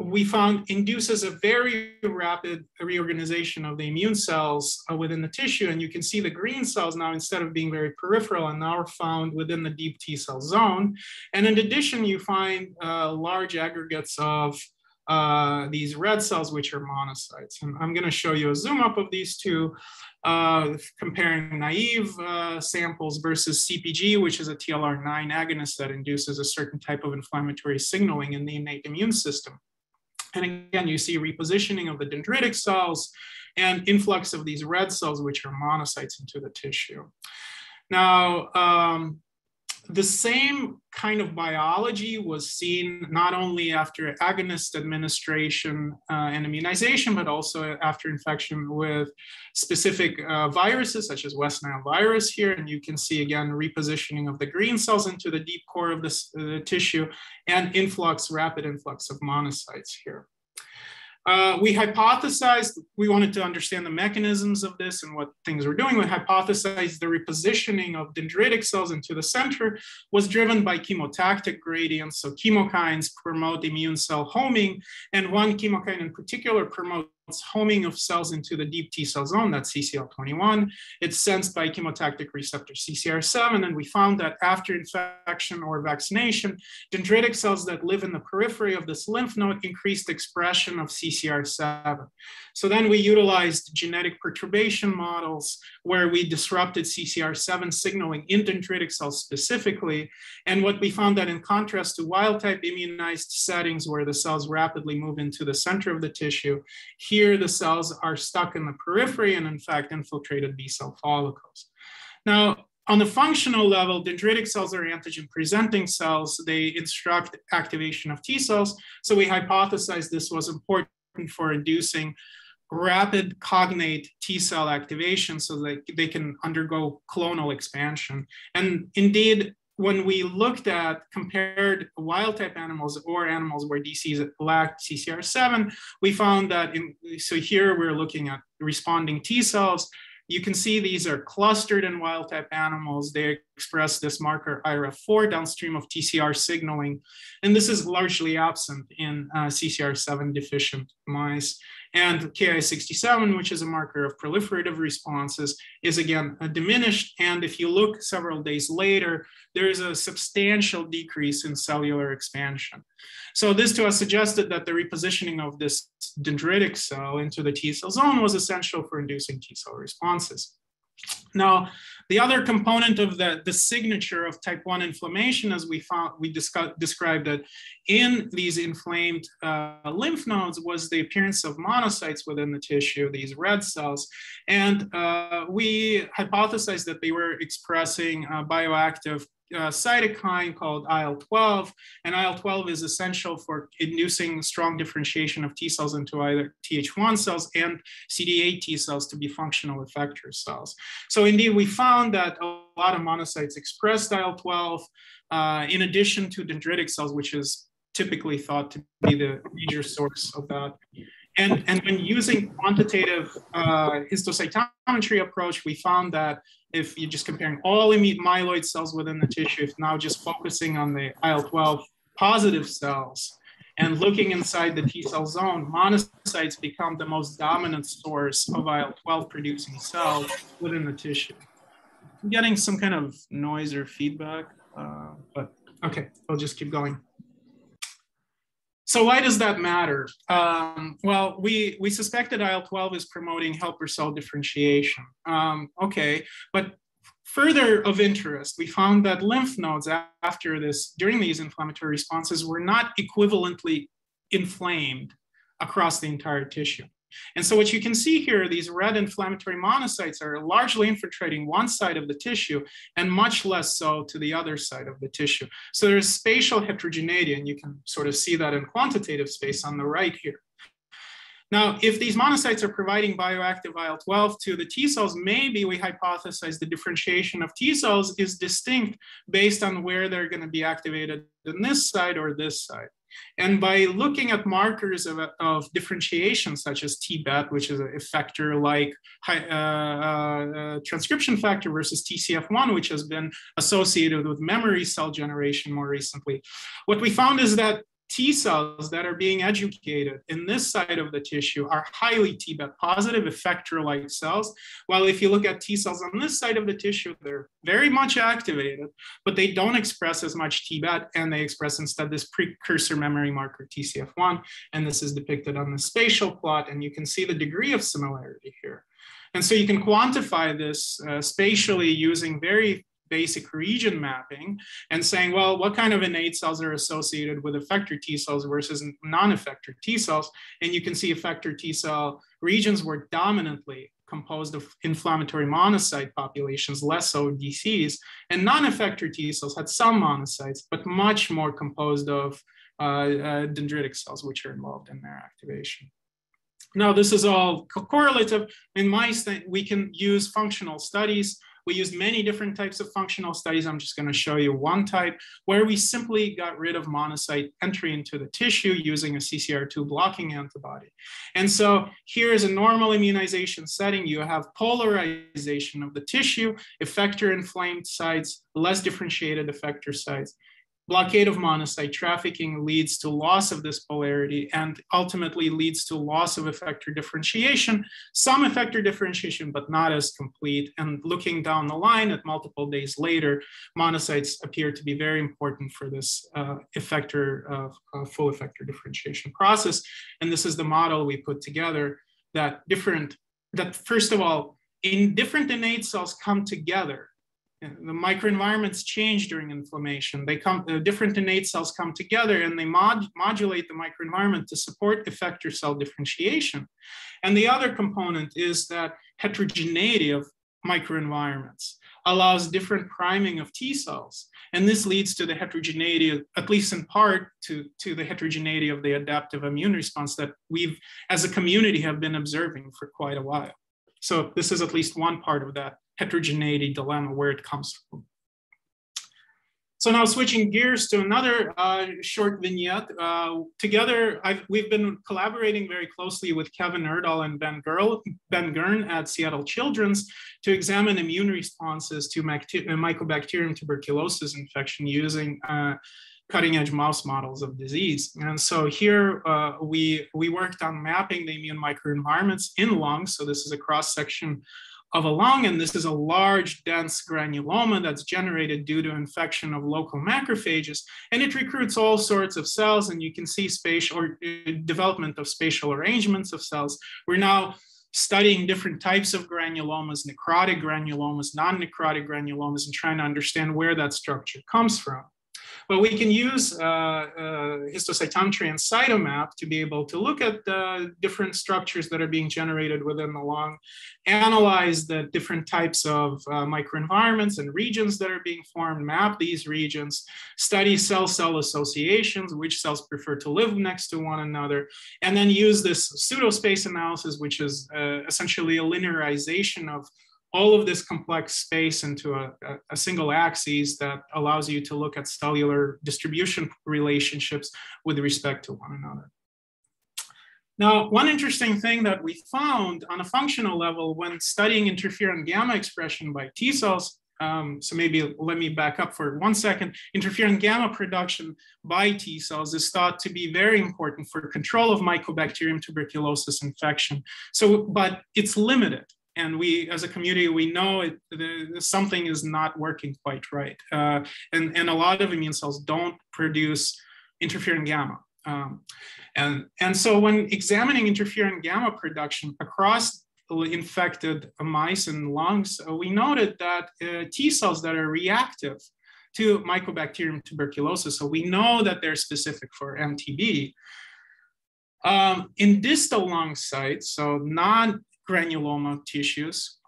we found induces a very rapid reorganization of the immune cells uh, within the tissue. And you can see the green cells now, instead of being very peripheral, and now are found within the deep T cell zone. And in addition, you find uh, large aggregates of uh, these red cells, which are monocytes. And I'm going to show you a zoom up of these two uh, comparing naive uh, samples versus CPG, which is a TLR9 agonist that induces a certain type of inflammatory signaling in the innate immune system. And again, you see repositioning of the dendritic cells and influx of these red cells, which are monocytes into the tissue. Now, um, the same kind of biology was seen not only after agonist administration uh, and immunization, but also after infection with specific uh, viruses such as West Nile virus here. And you can see again repositioning of the green cells into the deep core of this uh, tissue and influx, rapid influx of monocytes here. Uh, we hypothesized, we wanted to understand the mechanisms of this and what things were doing. We hypothesized the repositioning of dendritic cells into the center was driven by chemotactic gradients. So chemokines promote immune cell homing, and one chemokine in particular promotes homing of cells into the deep T cell zone, that's CCL21. It's sensed by chemotactic receptor CCR7. And we found that after infection or vaccination, dendritic cells that live in the periphery of this lymph node increased expression of CCR7. So then we utilized genetic perturbation models where we disrupted CCR7 signaling in dendritic cells specifically. And what we found that in contrast to wild type immunized settings where the cells rapidly move into the center of the tissue, here the cells are stuck in the periphery and in fact infiltrated B cell follicles. Now, on the functional level, dendritic cells are antigen presenting cells. They instruct activation of T cells. So we hypothesized this was important for inducing rapid cognate T cell activation so that they can undergo clonal expansion. And indeed, when we looked at compared wild type animals or animals where DCs lacked CCR7, we found that in, so here we're looking at responding T cells. You can see these are clustered in wild type animals. They express this marker IRF4 downstream of TCR signaling. And this is largely absent in uh, CCR7 deficient mice. And Ki67, which is a marker of proliferative responses, is again diminished. And if you look several days later, there is a substantial decrease in cellular expansion. So this to us suggested that the repositioning of this dendritic cell into the T cell zone was essential for inducing T cell responses. Now, the other component of the, the signature of type 1 inflammation, as we found, we discussed, described that in these inflamed uh, lymph nodes was the appearance of monocytes within the tissue, these red cells. And uh, we hypothesized that they were expressing uh, bioactive uh, cytokine called IL-12, and IL-12 is essential for inducing strong differentiation of T cells into either Th1 cells and CD8 T cells to be functional effector cells. So indeed, we found that a lot of monocytes express IL-12 uh, in addition to dendritic cells, which is typically thought to be the major source of that. And, and when using quantitative uh, histocytometry approach, we found that if you're just comparing all immune myeloid cells within the tissue, if now just focusing on the IL-12 positive cells and looking inside the T cell zone, monocytes become the most dominant source of IL-12 producing cells within the tissue. I'm getting some kind of noise or feedback, uh, but okay, I'll just keep going. So why does that matter? Um, well, we, we suspected IL-12 is promoting helper cell differentiation. Um, okay, but further of interest, we found that lymph nodes after this, during these inflammatory responses were not equivalently inflamed across the entire tissue. And so what you can see here, these red inflammatory monocytes are largely infiltrating one side of the tissue and much less so to the other side of the tissue. So there's spatial heterogeneity, and you can sort of see that in quantitative space on the right here. Now, if these monocytes are providing bioactive IL-12 to the T cells, maybe we hypothesize the differentiation of T cells is distinct based on where they're going to be activated in this side or this side. And by looking at markers of, of differentiation, such as TBET, which is a effector like uh, uh, transcription factor versus TCF1, which has been associated with memory cell generation more recently, what we found is that T cells that are being educated in this side of the tissue are highly TBET positive effector like cells. While if you look at T cells on this side of the tissue, they're very much activated, but they don't express as much TBET and they express instead this precursor memory marker TCF1. And this is depicted on the spatial plot. And you can see the degree of similarity here. And so you can quantify this uh, spatially using very basic region mapping and saying, well, what kind of innate cells are associated with effector T cells versus non-effector T cells? And you can see effector T cell regions were dominantly composed of inflammatory monocyte populations, less so DCs, and non-effector T cells had some monocytes, but much more composed of uh, uh, dendritic cells, which are involved in their activation. Now, this is all correlative. In mice, we can use functional studies we used many different types of functional studies. I'm just going to show you one type where we simply got rid of monocyte entry into the tissue using a CCR2 blocking antibody. And so here is a normal immunization setting. You have polarization of the tissue, effector inflamed sites, less differentiated effector sites blockade of monocyte trafficking leads to loss of this polarity and ultimately leads to loss of effector differentiation, some effector differentiation, but not as complete. And looking down the line at multiple days later, monocytes appear to be very important for this uh, effector, uh, uh, full effector differentiation process. And this is the model we put together that different, that first of all, in different innate cells come together the microenvironments change during inflammation. They come, the different innate cells come together and they mod, modulate the microenvironment to support effector cell differentiation. And the other component is that heterogeneity of microenvironments allows different priming of T cells. And this leads to the heterogeneity, at least in part, to, to the heterogeneity of the adaptive immune response that we've, as a community, have been observing for quite a while. So this is at least one part of that heterogeneity dilemma, where it comes from. So now switching gears to another uh, short vignette. Uh, together, I've, we've been collaborating very closely with Kevin Erdahl and Ben, Girl, ben Gurn at Seattle Children's to examine immune responses to Mycobacterium tuberculosis infection using uh, cutting edge mouse models of disease. And so here uh, we, we worked on mapping the immune microenvironments in lungs. So this is a cross section of a lung, and this is a large, dense granuloma that's generated due to infection of local macrophages, and it recruits all sorts of cells, and you can see spatial or uh, development of spatial arrangements of cells. We're now studying different types of granulomas, necrotic granulomas, non-necrotic granulomas, and trying to understand where that structure comes from. But we can use uh, uh, histocytometry and cytomap to be able to look at the different structures that are being generated within the lung, analyze the different types of uh, microenvironments and regions that are being formed, map these regions, study cell-cell associations, which cells prefer to live next to one another, and then use this pseudospace analysis, which is uh, essentially a linearization of all of this complex space into a, a, single axis that allows you to look at cellular distribution relationships with respect to one another. Now, one interesting thing that we found on a functional level when studying interferon gamma expression by T cells, um, so maybe let me back up for one second. Interferon gamma production by T cells is thought to be very important for control of Mycobacterium tuberculosis infection. So, but it's limited and we as a community we know it, the, something is not working quite right. Uh, and, and a lot of immune cells don't produce interferon gamma. Um, and, and so when examining interferon gamma production across infected mice and lungs uh, we noted that uh, t cells that are reactive to mycobacterium tuberculosis so we know that they're specific for mtb um, in distal lung sites, so non granuloma tissues,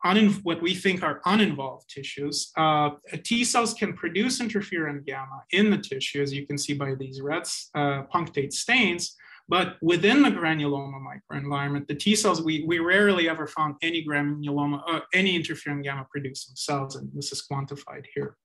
what we think are uninvolved tissues, uh, T cells can produce interferon gamma in the tissue, as you can see by these red uh, punctate stains. But within the granuloma microenvironment, the T cells, we, we rarely ever found any granuloma, uh, any interferon gamma producing cells, and this is quantified here.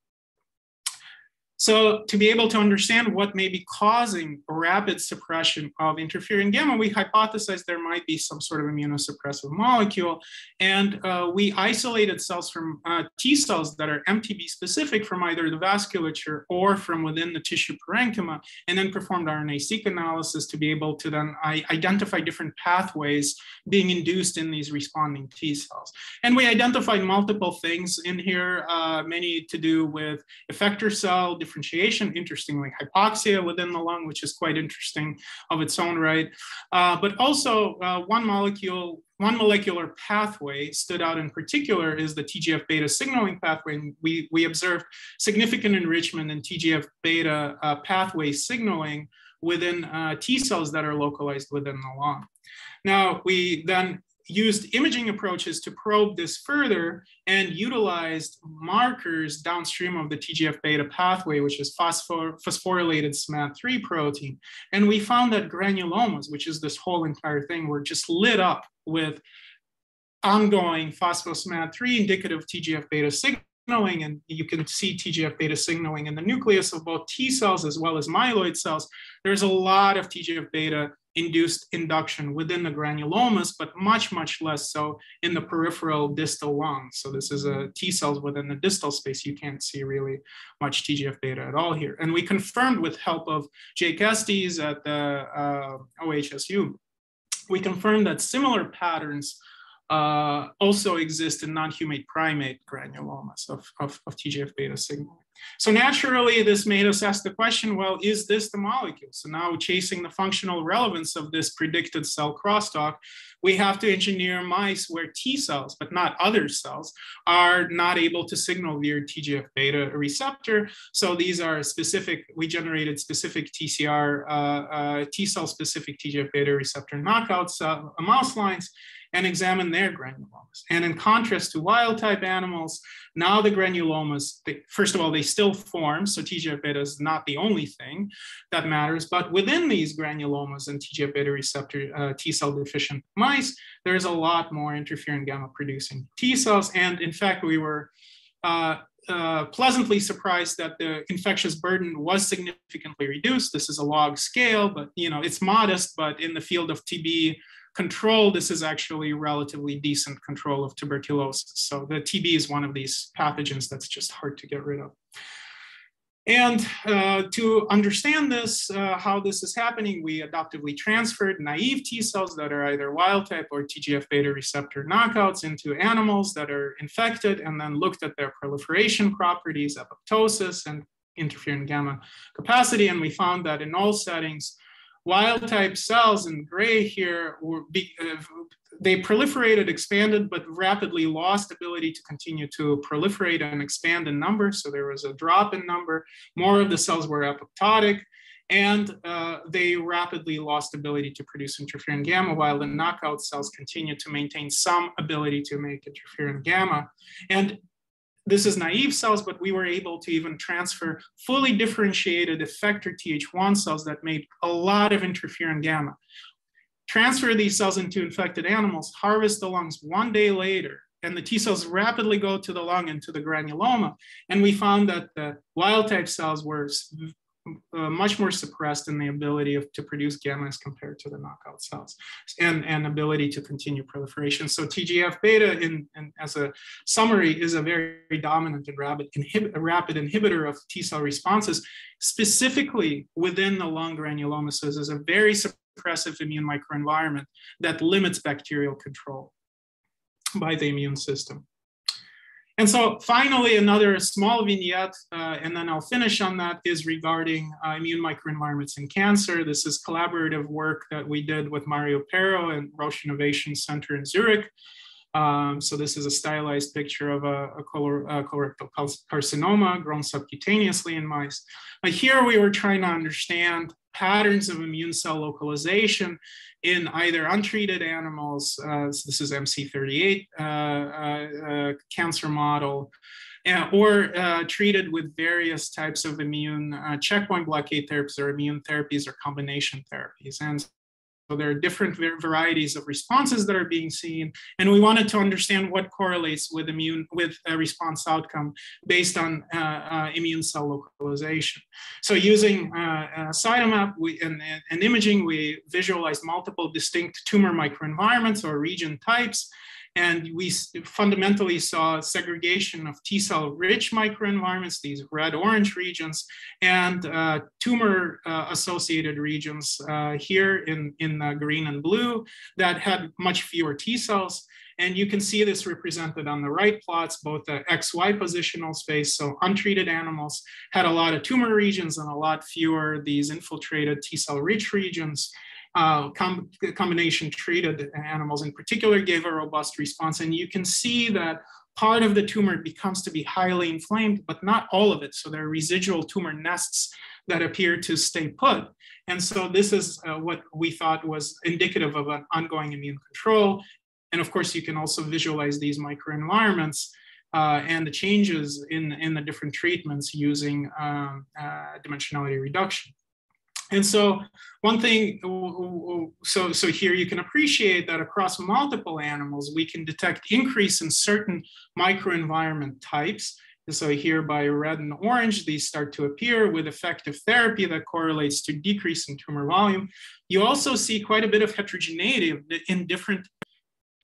So to be able to understand what may be causing rapid suppression of interferon gamma, we hypothesized there might be some sort of immunosuppressive molecule. And uh, we isolated cells from uh, T cells that are MTB specific from either the vasculature or from within the tissue parenchyma, and then performed RNA-seq analysis to be able to then identify different pathways being induced in these responding T cells. And we identified multiple things in here, uh, many to do with effector cell, differentiation, interestingly, hypoxia within the lung, which is quite interesting of its own right. Uh, but also uh, one molecule, one molecular pathway stood out in particular is the TGF beta signaling pathway. And we, we observed significant enrichment in TGF beta uh, pathway signaling within uh, T cells that are localized within the lung. Now, we then used imaging approaches to probe this further and utilized markers downstream of the TGF beta pathway, which is phosphor phosphorylated SMAD3 protein. And we found that granulomas, which is this whole entire thing, were just lit up with ongoing phosphosmad3 indicative TGF beta signaling. And you can see TGF beta signaling in the nucleus of both T cells as well as myeloid cells. There's a lot of TGF beta induced induction within the granulomas, but much, much less so in the peripheral distal lung. So this is a T cells within the distal space. You can't see really much TGF beta at all here. And we confirmed with help of Jake Estes at the uh, OHSU, we confirmed that similar patterns uh, also exist in non-human primate granulomas of, of, of TGF beta signaling. So naturally, this made us ask the question, well, is this the molecule? So now chasing the functional relevance of this predicted cell crosstalk, we have to engineer mice where T cells, but not other cells, are not able to signal via TGF beta receptor. So these are specific, we generated specific TCR, uh, uh, T cell specific TGF beta receptor knockouts, uh, mouse lines and examine their granulomas. And in contrast to wild type animals, now the granulomas, they, first of all, they still form. So TGF beta is not the only thing that matters. But within these granulomas and TGF beta receptor uh, T cell deficient mice, there's a lot more interferon gamma producing T cells. And in fact, we were uh, uh, pleasantly surprised that the infectious burden was significantly reduced. This is a log scale, but you know it's modest. But in the field of TB control, this is actually relatively decent control of tuberculosis. So the TB is one of these pathogens that's just hard to get rid of. And uh, to understand this, uh, how this is happening, we adoptively transferred naive T cells that are either wild type or TGF beta receptor knockouts into animals that are infected and then looked at their proliferation properties, apoptosis, and interferon gamma capacity. And we found that in all settings, wild type cells in gray here were be, uh, they proliferated, expanded, but rapidly lost ability to continue to proliferate and expand in number. So there was a drop in number. More of the cells were apoptotic, and uh, they rapidly lost ability to produce interferon gamma, while the knockout cells continued to maintain some ability to make interferon gamma. And this is naive cells, but we were able to even transfer fully differentiated effector Th1 cells that made a lot of interferon gamma transfer these cells into infected animals, harvest the lungs one day later, and the T cells rapidly go to the lung and to the granuloma. And we found that the wild type cells were uh, much more suppressed in the ability of, to produce gamma as compared to the knockout cells and, and ability to continue proliferation. So TGF beta, in, in as a summary, is a very, very dominant and rapid, inhib rapid inhibitor of T cell responses, specifically within the lung granuloma. So this is a very suppressive immune microenvironment that limits bacterial control by the immune system. And so finally, another small vignette, uh, and then I'll finish on that, is regarding uh, immune microenvironments in cancer. This is collaborative work that we did with Mario Pero and Roche Innovation Center in Zurich. Um, so this is a stylized picture of a, a colorectal carcinoma grown subcutaneously in mice. But here we were trying to understand patterns of immune cell localization in either untreated animals, uh, so this is MC38 uh, uh, uh, cancer model, or uh, treated with various types of immune uh, checkpoint blockade therapies or immune therapies or combination therapies. And so there are different varieties of responses that are being seen, and we wanted to understand what correlates with immune with a response outcome based on uh, uh, immune cell localization. So using uh, uh cytomap we, and, and imaging, we visualized multiple distinct tumor microenvironments or region types and we fundamentally saw segregation of T cell rich microenvironments, these red orange regions, and uh, tumor uh, associated regions uh, here in, in green and blue that had much fewer T cells. And you can see this represented on the right plots, both the XY positional space. So untreated animals had a lot of tumor regions and a lot fewer these infiltrated T cell rich regions uh, com combination treated animals in particular gave a robust response. And you can see that part of the tumor becomes to be highly inflamed, but not all of it. So there are residual tumor nests that appear to stay put. And so this is uh, what we thought was indicative of an ongoing immune control. And of course, you can also visualize these microenvironments uh, and the changes in, in the different treatments using um, uh, dimensionality reduction. And so one thing, so, so here you can appreciate that across multiple animals, we can detect increase in certain microenvironment types. And so here by red and orange, these start to appear with effective therapy that correlates to decrease in tumor volume. You also see quite a bit of heterogeneity in different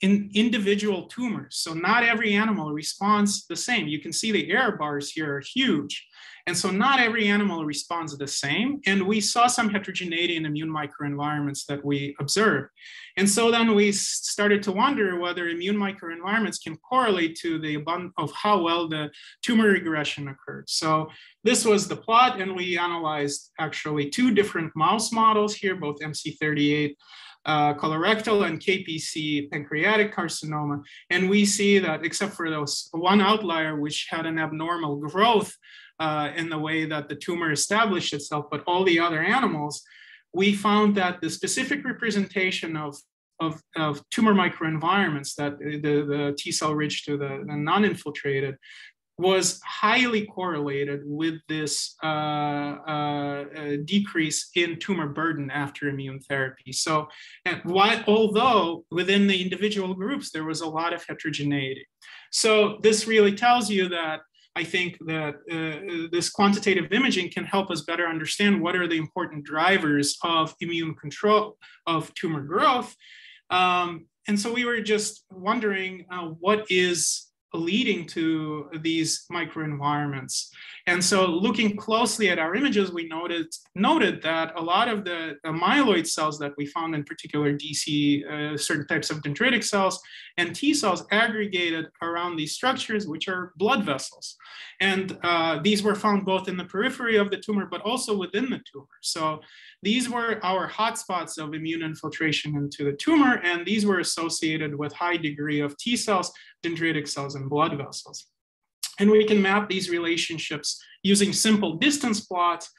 in individual tumors. So not every animal responds the same. You can see the error bars here are huge. And so not every animal responds the same. And we saw some heterogeneity in immune microenvironments that we observed. And so then we started to wonder whether immune microenvironments can correlate to the abundance of how well the tumor regression occurred. So this was the plot, and we analyzed actually two different mouse models here, both MC38 uh, colorectal and KPC pancreatic carcinoma. And we see that except for those one outlier, which had an abnormal growth uh, in the way that the tumor established itself, but all the other animals, we found that the specific representation of, of, of tumor microenvironments that the, the T cell rich to the, the non-infiltrated was highly correlated with this uh, uh, uh, decrease in tumor burden after immune therapy. So, why, although within the individual groups there was a lot of heterogeneity. So, this really tells you that I think that uh, this quantitative imaging can help us better understand what are the important drivers of immune control of tumor growth. Um, and so we were just wondering uh, what is leading to these microenvironments. And so looking closely at our images, we noted, noted that a lot of the, the myeloid cells that we found in particular DC, uh, certain types of dendritic cells and T cells aggregated around these structures, which are blood vessels. And uh, these were found both in the periphery of the tumor, but also within the tumor. So these were our hotspots of immune infiltration into the tumor, and these were associated with high degree of T cells, dendritic cells, and blood vessels. And we can map these relationships using simple distance plots.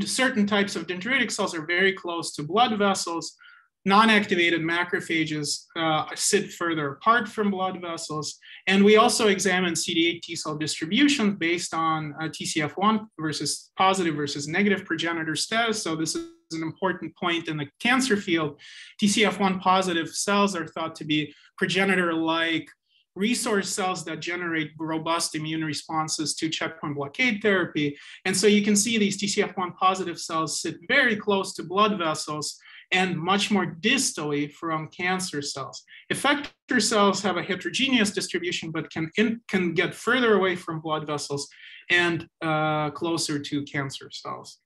Certain types of dendritic cells are very close to blood vessels. Non-activated macrophages uh, sit further apart from blood vessels. And we also examine CD8 T cell distribution based on uh, TCF1 versus positive versus negative progenitor status. So this is an important point in the cancer field. TCF1 positive cells are thought to be progenitor-like resource cells that generate robust immune responses to checkpoint blockade therapy. And so you can see these TCF1 positive cells sit very close to blood vessels and much more distally from cancer cells. Effector cells have a heterogeneous distribution, but can, in, can get further away from blood vessels and uh, closer to cancer cells.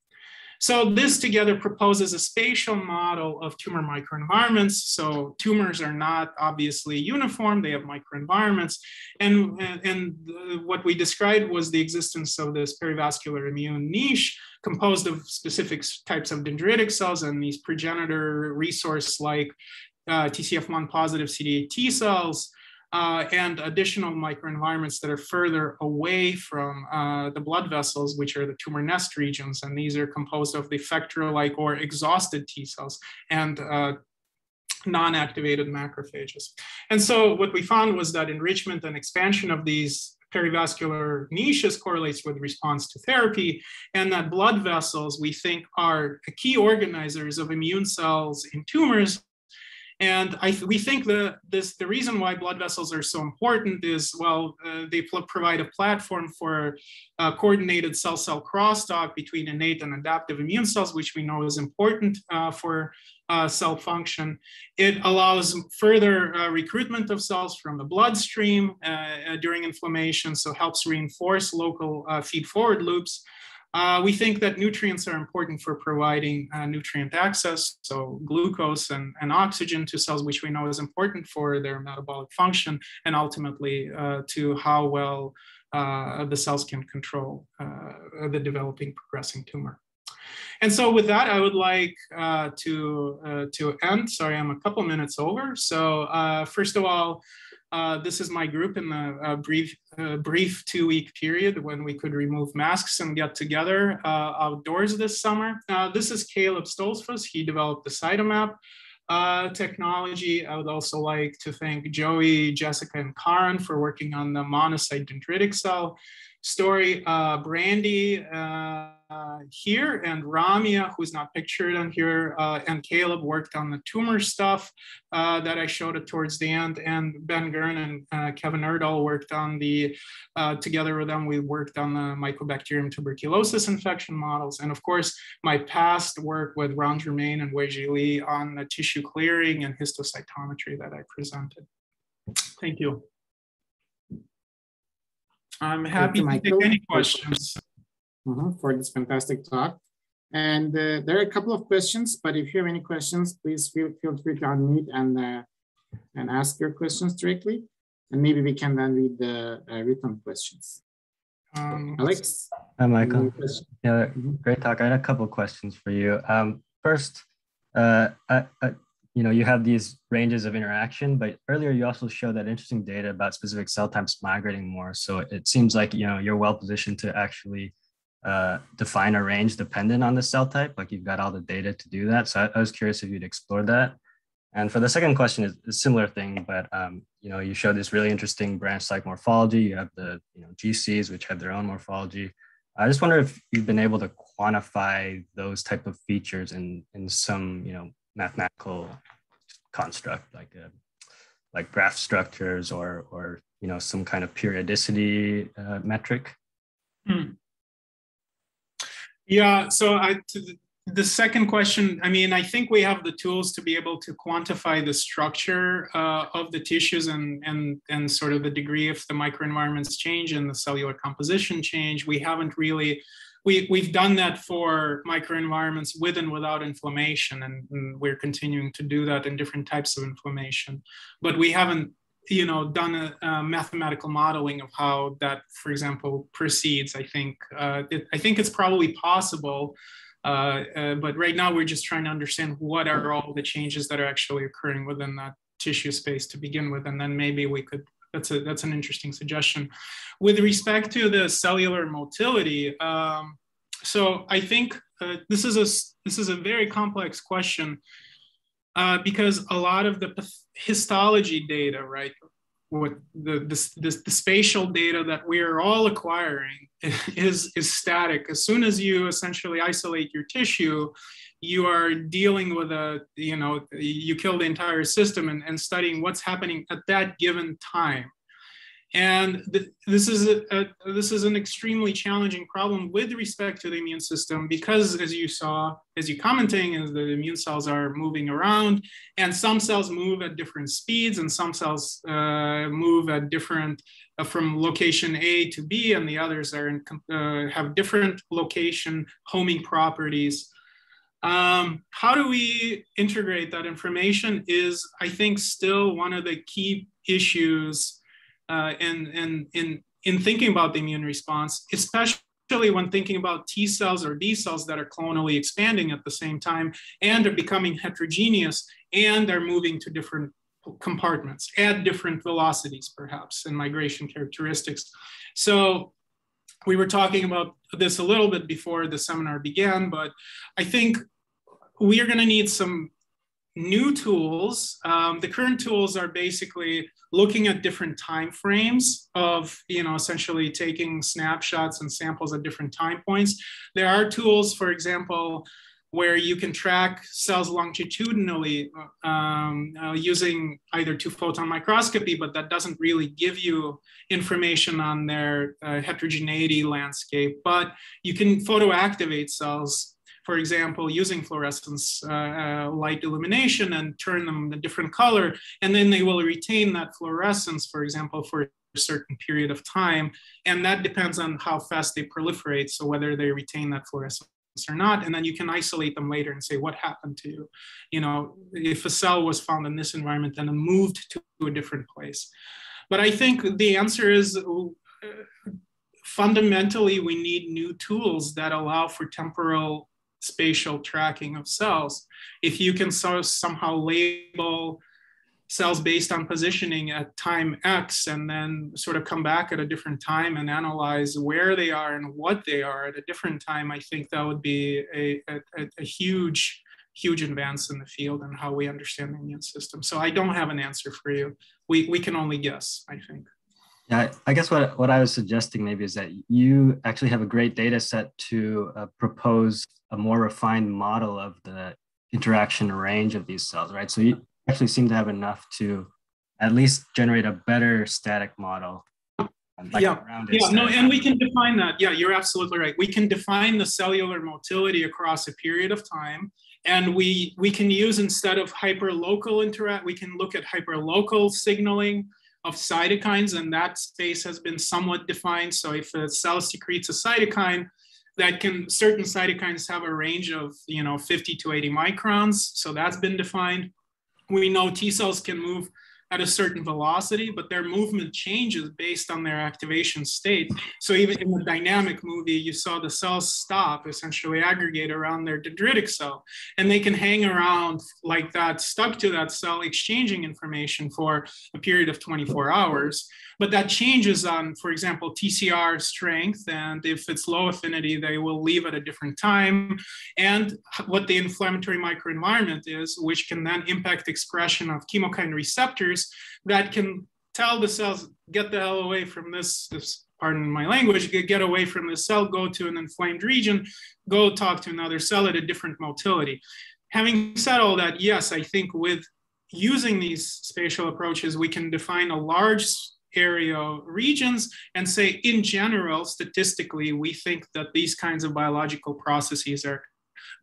So this together proposes a spatial model of tumor microenvironments. So tumors are not obviously uniform, they have microenvironments. And, and what we described was the existence of this perivascular immune niche composed of specific types of dendritic cells and these progenitor resource like uh, TCF1 positive CD8 T cells, uh, and additional microenvironments that are further away from uh, the blood vessels, which are the tumor nest regions. And these are composed of the effector-like or exhausted T cells and uh, non-activated macrophages. And so what we found was that enrichment and expansion of these perivascular niches correlates with response to therapy, and that blood vessels, we think, are key organizers of immune cells in tumors and I, we think that this, the reason why blood vessels are so important is, well, uh, they provide a platform for uh, coordinated cell-cell crosstalk between innate and adaptive immune cells, which we know is important uh, for uh, cell function. It allows further uh, recruitment of cells from the bloodstream uh, during inflammation, so helps reinforce local feed-forward loops. Uh, we think that nutrients are important for providing uh, nutrient access, so glucose and, and, oxygen to cells, which we know is important for their metabolic function and ultimately uh, to how well uh, the cells can control uh, the developing progressing tumor. And so with that, I would like uh, to, to end. Sorry, I'm a couple minutes over. So first of all, uh, this is my group in the uh, brief, uh, brief two week period when we could remove masks and get together uh, outdoors this summer. Uh, this is Caleb Stoltzfus. He developed the Cytomap technology. I would also like to thank Joey, Jessica, and Karen for working on the monocyte dendritic cell story. Brandy, here, and Ramia, who's not pictured on here, uh, and Caleb worked on the tumor stuff uh, that I showed it towards the end, and Ben Gurn and uh, Kevin Erdahl worked on the, uh, together with them, we worked on the Mycobacterium tuberculosis infection models, and of course, my past work with Ron Germain and Weijie Li on the tissue clearing and histocytometry that I presented. Thank you. I'm happy to take any questions mm -hmm, for this fantastic talk. And uh, there are a couple of questions, but if you have any questions, please feel, feel free to unmute and, uh, and ask your questions directly. And maybe we can then read the uh, written questions. Um, Alex? Hi, Michael. Yeah, mm-hmm. great talk. I had a couple of questions for you. Um, first, uh, I, I, you know, you have these ranges of interaction, but earlier you also showed that interesting data about specific cell types migrating more. So it seems like, you know, you're well positioned to actually uh, define a range dependent on the cell type? Like you've got all the data to do that. So I, I was curious if you'd explore that. And for the second question, is a similar thing, but um, you know, you showed this really interesting branch-like morphology. You have the you know GCs, which have their own morphology. I just wonder if you've been able to quantify those type of features in in some you know mathematical construct, like a, uh, like graph structures or or you know some kind of periodicity uh, metric. Hmm. Yeah, so I, the, the, second question, I mean, I think we have the tools to be able to quantify the structure uh, of the tissues and, and, and sort of the degree of the microenvironments change and the cellular composition change. We haven't really, we, we've done that for microenvironments with and without inflammation, and, and we're continuing to do that in different types of inflammation. But we haven't you know done a, a, mathematical modeling of how that for example proceeds i think uh, it, i think it's probably possible Uh, uh, but right now, we're just trying to understand what are all the changes that are actually occurring within that tissue space to begin with, and then maybe we could. That's a that's an interesting suggestion. With respect to the cellular motility, um, so I think uh, this is a this is a very complex question uh, because a lot of the histology data, right, what the, the, the spatial data that we are all acquiring is, is static. As soon as you essentially isolate your tissue, you are dealing with a, you know, you kill the entire system and, and studying what's happening at that given time. And th this is a, a, this is an extremely challenging problem with respect to the immune system because, as you saw, as you commenting, is the immune cells are moving around, and some cells move at different speeds, and some cells uh, move at different uh, from location A to B, and the others are in, uh, have different location homing properties. Um, how do we integrate that information? Is I think still one of the key issues uh, in, in, in, in thinking about the immune response, especially when thinking about T cells or B cells that are clonally expanding at the same time and are becoming heterogeneous and are moving to different compartments at different velocities, perhaps, and migration characteristics. So we were talking about this a little bit before the seminar began, but I think we are going to need some new tools. Um, the current tools are basically looking at different time frames of, you know, essentially taking snapshots and samples at different time points. There are tools, for example, where you can track cells longitudinally um, uh, using either two photon microscopy, but that doesn't really give you information on their uh, heterogeneity landscape. But you can photoactivate cells for example, using fluorescence uh, uh, light illumination and turn them a different color, and then they will retain that fluorescence, for example, for a certain period of time. And that depends on how fast they proliferate. So whether they retain that fluorescence or not and then you can isolate them later and say what happened to you you know if a cell was found in this environment and then moved to a different place but i think the answer is uh, fundamentally we need new tools that allow for temporal spatial tracking of cells. If you can so, somehow label cells based on positioning at time X and then sort of come back at a different time and analyze where they are and what they are at a different time, I think that would be a, a, a huge, huge advance in the field and how we understand the immune system. So I don't have an answer for you. We, we can only guess, I think. Yeah, I guess what, what I was suggesting maybe is that you actually have a great data set to uh, propose a more refined model of the interaction range of these cells, right? So you actually seem to have enough to at least generate a better static model. Um, like yeah, yeah, no, and we can define that. Yeah, you're absolutely right. We can define the cellular motility across a period of time, and we we can use instead of hyperlocal interact, we can look at hyperlocal signaling of cytokines, and that space has been somewhat defined. So if a cell secretes a cytokine, that can certain cytokines have a range of you know 50 to 80 microns. So that's been defined. We know T cells can move at a certain velocity, but their movement changes based on their activation state. So even in the dynamic movie, you saw the cells stop, essentially aggregate around their dendritic cell, and they can hang around like that, stuck to that cell, exchanging information for a period of 24 hours. But that changes on, for example, TCR strength. And if it's low affinity, they will leave at a different time. And what the inflammatory microenvironment is, which can then impact expression of chemokine receptors that can tell the cells, get the hell away from this, this pardon my language, get, away from the cell, go to an inflamed region, go talk to another cell at a different motility. Having said all that, yes, I think with using these spatial approaches, we can define a large area regions and say, in general, statistically, we think that these kinds of biological processes are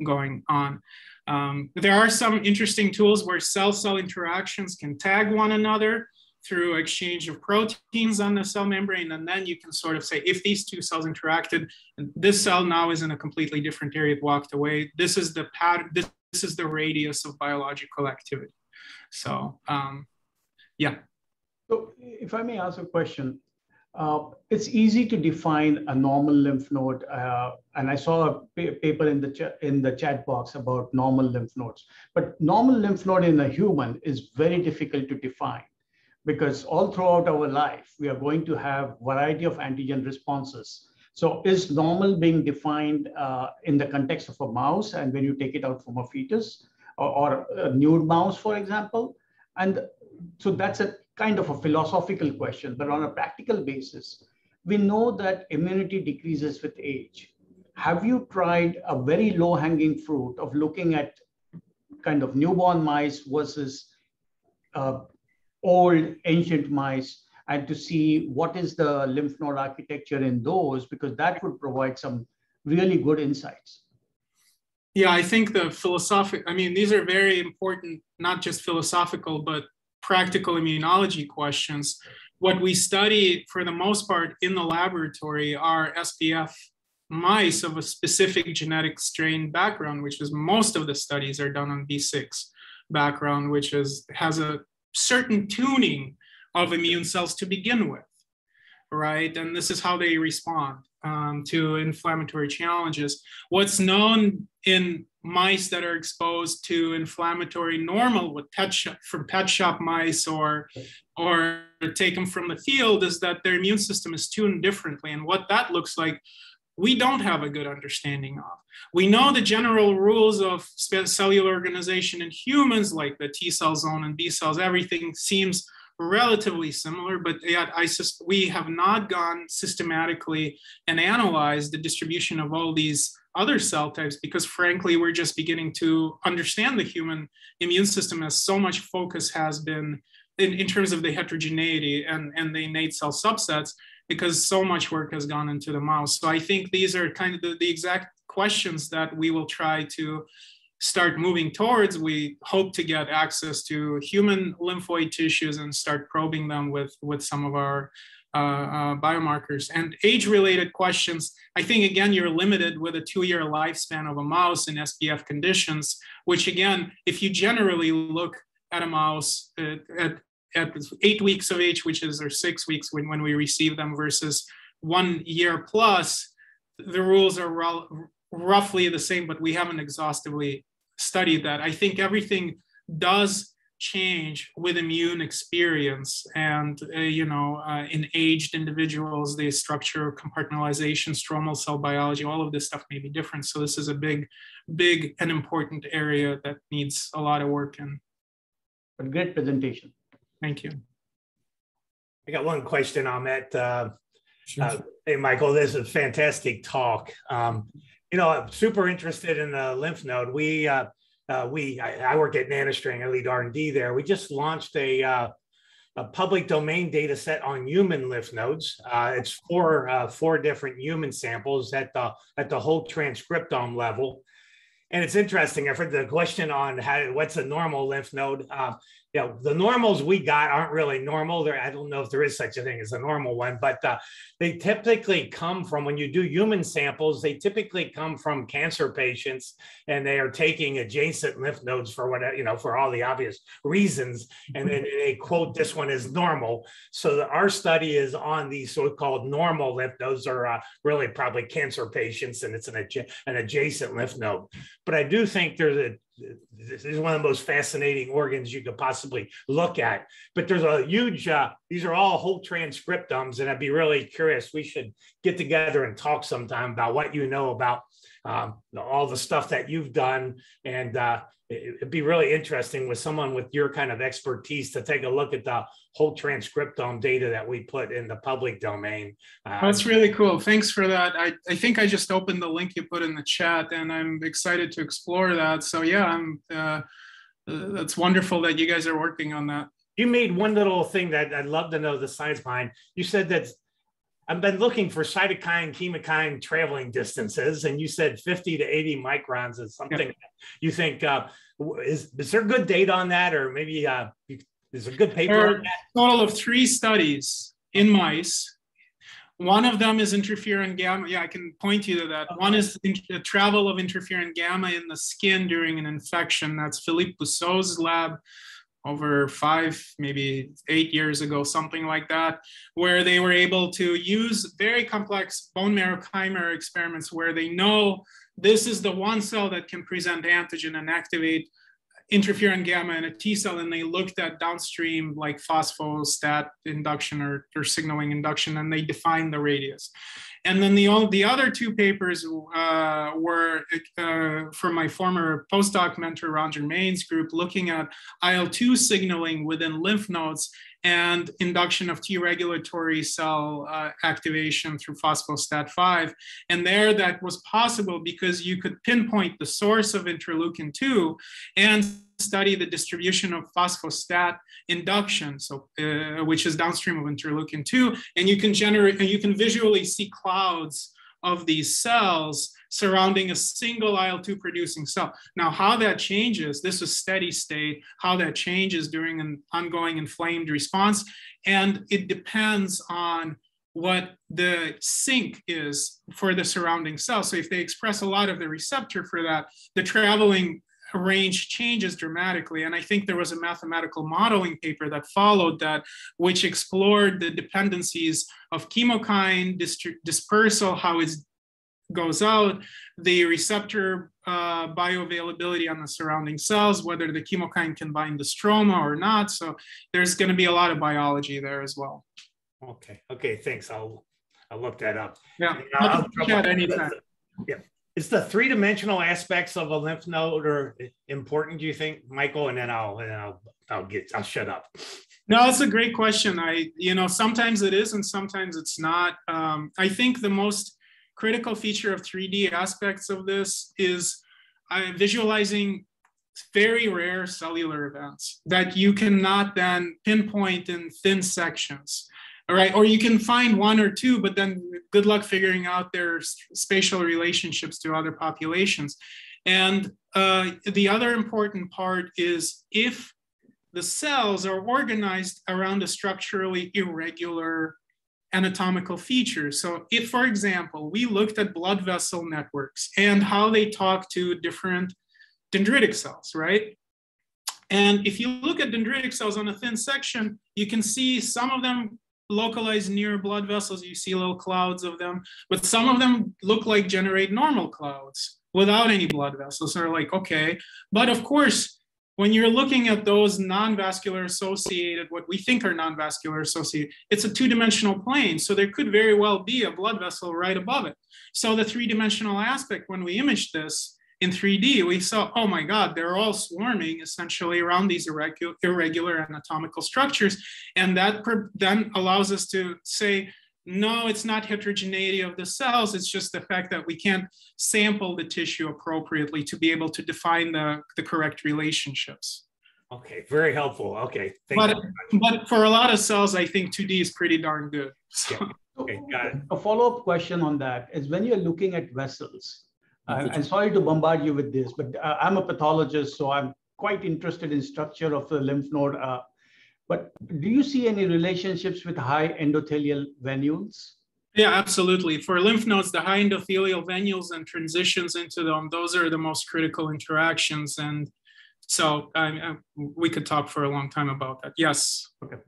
going on. Um, there are some interesting tools where cell-cell interactions can tag one another through exchange of proteins on the cell membrane. And then you can sort of say, if these two cells interacted, this cell now is in a completely different area, it walked away. This is the pattern, this, this is the radius of biological activity. So um, yeah. So if I may ask a question, uh, it's easy to define a normal lymph node. Uh, and I saw a pa paper in the, in the chat box about normal lymph nodes. But normal lymph node in a human is very difficult to define because all throughout our life, we are going to have variety of antigen responses. So is normal being defined uh, in the context of a mouse and when you take it out from a fetus or, or a nude mouse, for example? And so that's a kind of a philosophical question, but on a practical basis, we know that immunity decreases with age. Have you tried a very low hanging fruit of looking at kind of newborn mice versus uh, old ancient mice and to see what is the lymph node architecture in those, because that would provide some really good insights. Yeah, I think the philosophic, I mean, these are very important, not just philosophical, but practical immunology questions. What we study for the most part in the laboratory are SPF mice of a specific genetic strain background, which is most of the studies are done on B6 background, which is has a certain tuning of immune cells to begin with, right? And this is how they respond um, to inflammatory challenges. What's known in mice that are exposed to inflammatory normal with pet shop, from pet shop mice or or taken from the field is that their immune system is tuned differently and what that looks like we don't have a good understanding of we know the general rules of cellular organization in humans like the t cell zone and b cells everything seems relatively similar, but yet I sus- we have not gone systematically and analyzed the distribution of all these other cell types because frankly we're just beginning to understand the human immune system as so much focus has been in, in terms of the heterogeneity and, and the innate cell subsets because so much work has gone into the mouse. So i think these are kind of the, the exact questions that we will try to start moving towards, we hope to get access to human lymphoid tissues and start probing them with, with some of our uh, uh, biomarkers. And age-related questions, I think again, you're limited with a two-year lifespan of a mouse in SPF conditions, which again, if you generally look at a mouse at, at, at eight weeks of age, which is or six weeks when, when we receive them versus one year plus, the rules are roughly the same, but we haven't exhaustively studied that. I think everything does change with immune experience and uh, you know uh, in aged individuals the structure compartmentalization stromal cell biology all of this stuff may be different. So this is a big big and important area that needs a lot of work and but great presentation. Thank you. I got one question on that uh, sure. Uh, hey michael this is a fantastic talk. Um, you know, I'm super interested in the lymph node. We, uh, uh, we, I, I, work at NanoString, I lead R&D there. We just launched a, uh, a public domain data set on human lymph nodes. Uh, it's four, uh, four different human samples at the, at the whole transcriptome level. And it's interesting. I've heard the question on how, what's a normal lymph node. Uh, you know, the normals we got aren't really normal. There, I don't know if there is such a thing as a normal one, but uh, they typically come from when you do human samples. They typically come from cancer patients, and they are taking adjacent lymph nodes for what you know for all the obvious reasons, and then they quote this one as normal. So the, our study is on these so-called normal lymph nodes, are uh, really probably cancer patients, and it's an, an adjacent lymph node. But I do think there's a this is one of the most fascinating organs you could possibly look at. But there's a huge, uh, these are all whole transcriptomes, and I'd be really curious. We should get together and talk sometime about what you know about um, all the stuff that you've done. And uh, it'd be really interesting with someone with your kind of expertise to take a look at the whole transcriptome data that we put in the public domain. Uh, That's really cool. Thanks for that. I, I think I just opened the link you put in the chat and I'm excited to explore that. So yeah, I'm, uh, uh, that's wonderful that you guys are working on that. You made one little thing that I'd love to know the science behind. You said that I've been looking for cytokine, chemokine traveling distances, and you said 50 to 80 microns is something yeah. you think uh, is is there good data on that, or maybe uh, is a good paper? There are a total of three studies in mice. One of them is interferon gamma. Yeah, I can point you to that. Okay. One is the travel of interferon gamma in the skin during an infection. That's Philippe Bousso's lab over five, maybe eight years ago, something like that, where they were able to use very complex bone marrow chimera experiments where they know this is the one cell that can present antigen and activate interferon gamma in a T cell, and they looked at downstream like phospho-STAT induction or, or signaling induction, and they defined the radius. And then the, the other two papers uh, were uh, from my former postdoc mentor, Ron Germain's group, looking at IL-2 signaling within lymph nodes and induction of T regulatory cell uh, activation through phospho-STAT 5. And there that was possible because you could pinpoint the source of interleukin 2 and study the distribution of phospho-STAT induction, so uh, which is downstream of interleukin 2, and you can generate and you can visually see clouds of these cells surrounding a single IL-2 producing cell. Now, how that changes, this is steady state, how that changes during an ongoing inflamed response, and it depends on what the sink is for the surrounding cell. So if they express a lot of the receptor for that, the traveling range changes dramatically. And I think there was a mathematical modeling paper that followed that, which explored the dependencies of chemokine dispersal, how it goes out, the receptor uh, bioavailability on the surrounding cells, whether the chemokine can bind the stroma or not. So there's going to be a lot of biology there as well. Okay. Okay. Thanks. I'll I'll look that up. Yeah. I'll, I'll anytime. Yeah is the three dimensional aspects of a lymph node are important? Do you think, Michael? And then I'll and I'll I'll get I'll shut up. No, that's a great question. I you know sometimes it is and sometimes it's not. Um, I think the most critical feature of 3D aspects of this is uh, visualizing very rare cellular events that you cannot then pinpoint in thin sections. All right, or you can find one or two, but then good luck figuring out their spatial relationships to other populations. And uh, the other important part is if the cells are organized around a structurally irregular anatomical features. So if, for example, we looked at blood vessel networks and how they talk to different dendritic cells, right? And if you look at dendritic cells on a thin section, you can see some of them localized near blood vessels, you see little clouds of them, but some of them look like generate normal clouds without any blood vessels. They're like, okay. But of course, when you're looking at those non-vascular associated, what we think are non-vascular associated, it's a two-dimensional plane. So there could very well be a blood vessel right above it. So the three-dimensional aspect, when we image this, in 3D, we saw, oh my God, they're all swarming essentially around these irregular, irregular anatomical structures. And that then allows us to say, no, it's not heterogeneity of the cells. It's just the fact that we can't sample the tissue appropriately to be able to define the, the correct relationships. Okay, very helpful. Okay, but, but for a lot of cells, I think 2D is pretty darn good. So. Yeah. Okay, got it. A follow-up question on that is when you're looking at vessels, uh, I'm sorry to bombard you with this, but uh, I'm a pathologist, so I'm quite interested in structure of the lymph node. Uh, but do you see any relationships with high endothelial venules? Yeah, absolutely. For lymph nodes, the high endothelial venules and transitions into them, those are the most critical interactions. And so I, we could talk for a long time about that. Yes. Okay.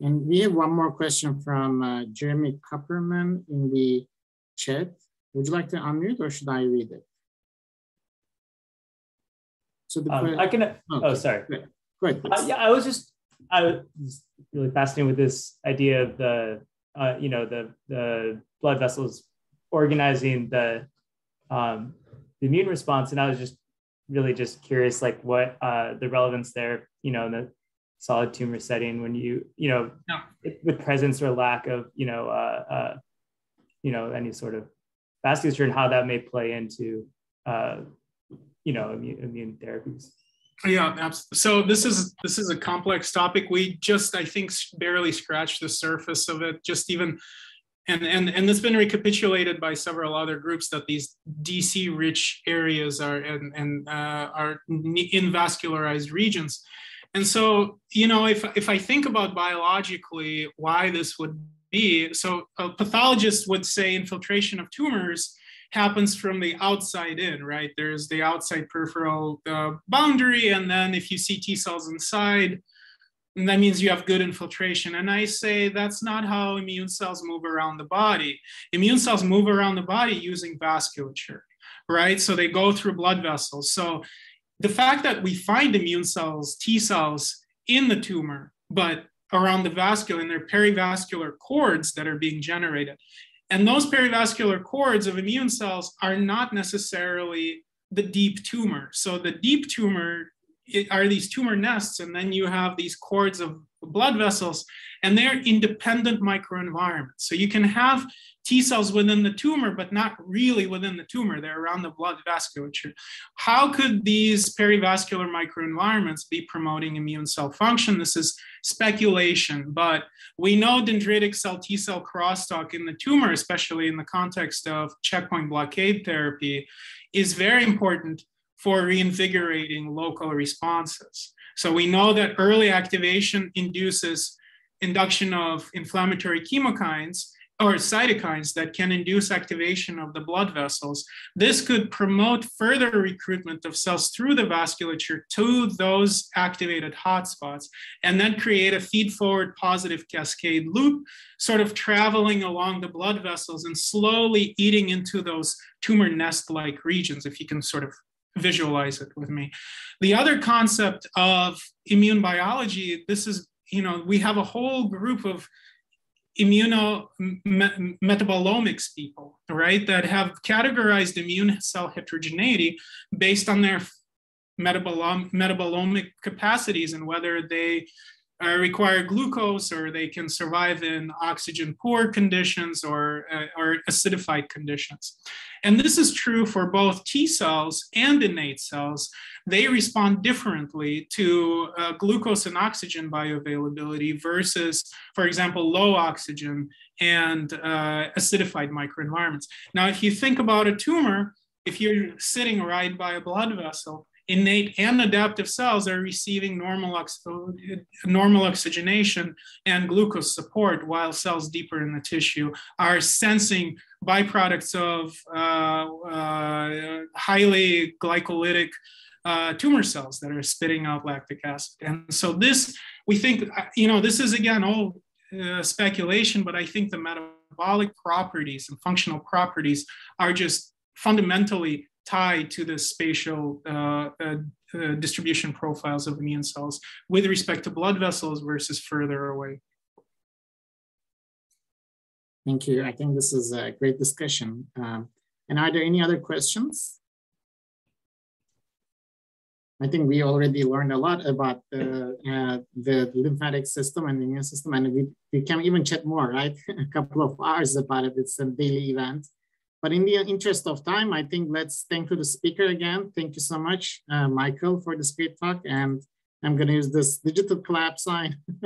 And we have one more question from uh, Jeremy Kupperman in the chat. Would you like to unmute or should I read it? So the um, I can. Oh, oh sorry. Go ahead. Uh, yeah, I was just I was really fascinated with this idea of the uh, you know the the blood vessels organizing the um, the immune response, and I was just really just curious, like what uh, the relevance there, you know, in the solid tumor setting when you you know yeah. with presence or lack of you know uh, uh, you know any sort of vasculature and how that may play into uh, you know immune, immune therapies yeah absolutely. so this is this is a complex topic we just i think barely scratched the surface of it just even and and and it's been recapitulated by several other groups that these dc rich areas are and and uh, are in vascularized regions and so you know if if i think about biologically why this would be. So a pathologist would say infiltration of tumors happens from the outside in, right? There's the outside peripheral uh, boundary, and then if you see T cells inside, that means you have good infiltration. And I say that's not how immune cells move around the body. Immune cells move around the body using vasculature, right? So they go through blood vessels. So the fact that we find immune cells, T cells in the tumor, but around the vascular and their perivascular cords that are being generated. And those perivascular cords of immune cells are not necessarily the deep tumor. So the deep tumor are these tumor nests, and then you have these cords of blood vessels, and they're independent microenvironments. So you can have T cells within the tumor, but not really within the tumor. They're around the blood vasculature. How could these perivascular microenvironments be promoting immune cell function? This is speculation, but we know dendritic cell T cell crosstalk in the tumor, especially in the context of checkpoint blockade therapy, is very important for reinvigorating local responses. So we know that early activation induces induction of inflammatory chemokines or cytokines that can induce activation of the blood vessels. This could promote further recruitment of cells through the vasculature to those activated hotspots, and then create a feed forward positive cascade loop, sort of traveling along the blood vessels and slowly eating into those tumor nest like regions, if you can sort of visualize it with me. The other concept of immune biology, this is, you know, we have a whole group of immunometabolomics people, right, that have categorized immune cell heterogeneity based on their metabolom metabolomic capacities and whether they uh, require glucose or they can survive in oxygen poor conditions or, uh, or acidified conditions. And this is true for both T cells and innate cells. They respond differently to uh, glucose and oxygen bioavailability versus, for example, low oxygen and uh, acidified microenvironments. Now, if you think about a tumor, if you're sitting right by a blood vessel, innate and adaptive cells are receiving normal, normal oxygenation and glucose support, while cells deeper in the tissue are sensing byproducts of uh, uh, highly glycolytic uh, tumor cells that are spitting out lactic acid. And so this, we think, uh, you know, this is again all uh, speculation, but I think the metabolic properties and functional properties are just fundamentally tied to the spatial uh, uh, uh, distribution profiles of immune cells with respect to blood vessels versus further away. Thank you. I think this is a great discussion. Um, and are there any other questions? I think we already learned a lot about the, uh, the lymphatic system and the immune system, and we, we can even chat more, right? a couple of hours about it. It's a daily event. But in the interest of time, I think let's thank to the speaker again. Thank you so much, uh, Michael, for this great talk. And I'm going to use this digital clap sign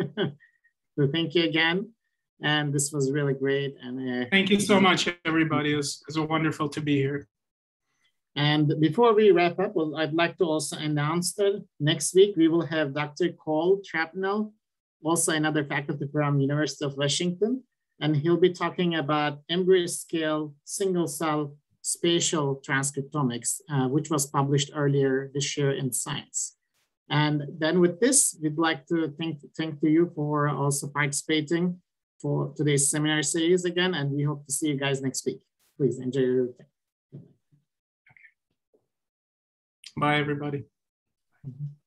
so thank you again. And this was really great. And uh, thank you so much, everybody. It's, it's wonderful to be here. And before we wrap up, well, I'd like to also announce that next week we will have Dr. Cole Trapnell, also another faculty from University of Washington, and he'll be talking about embryo scale single cell spatial transcriptomics, uh, which was published earlier this year in Science. And then with this, we'd like to thank, thank to you for also participating for today's seminar series again, and we hope to see you guys next week. Please enjoy your day. Bye, everybody. Mm -hmm.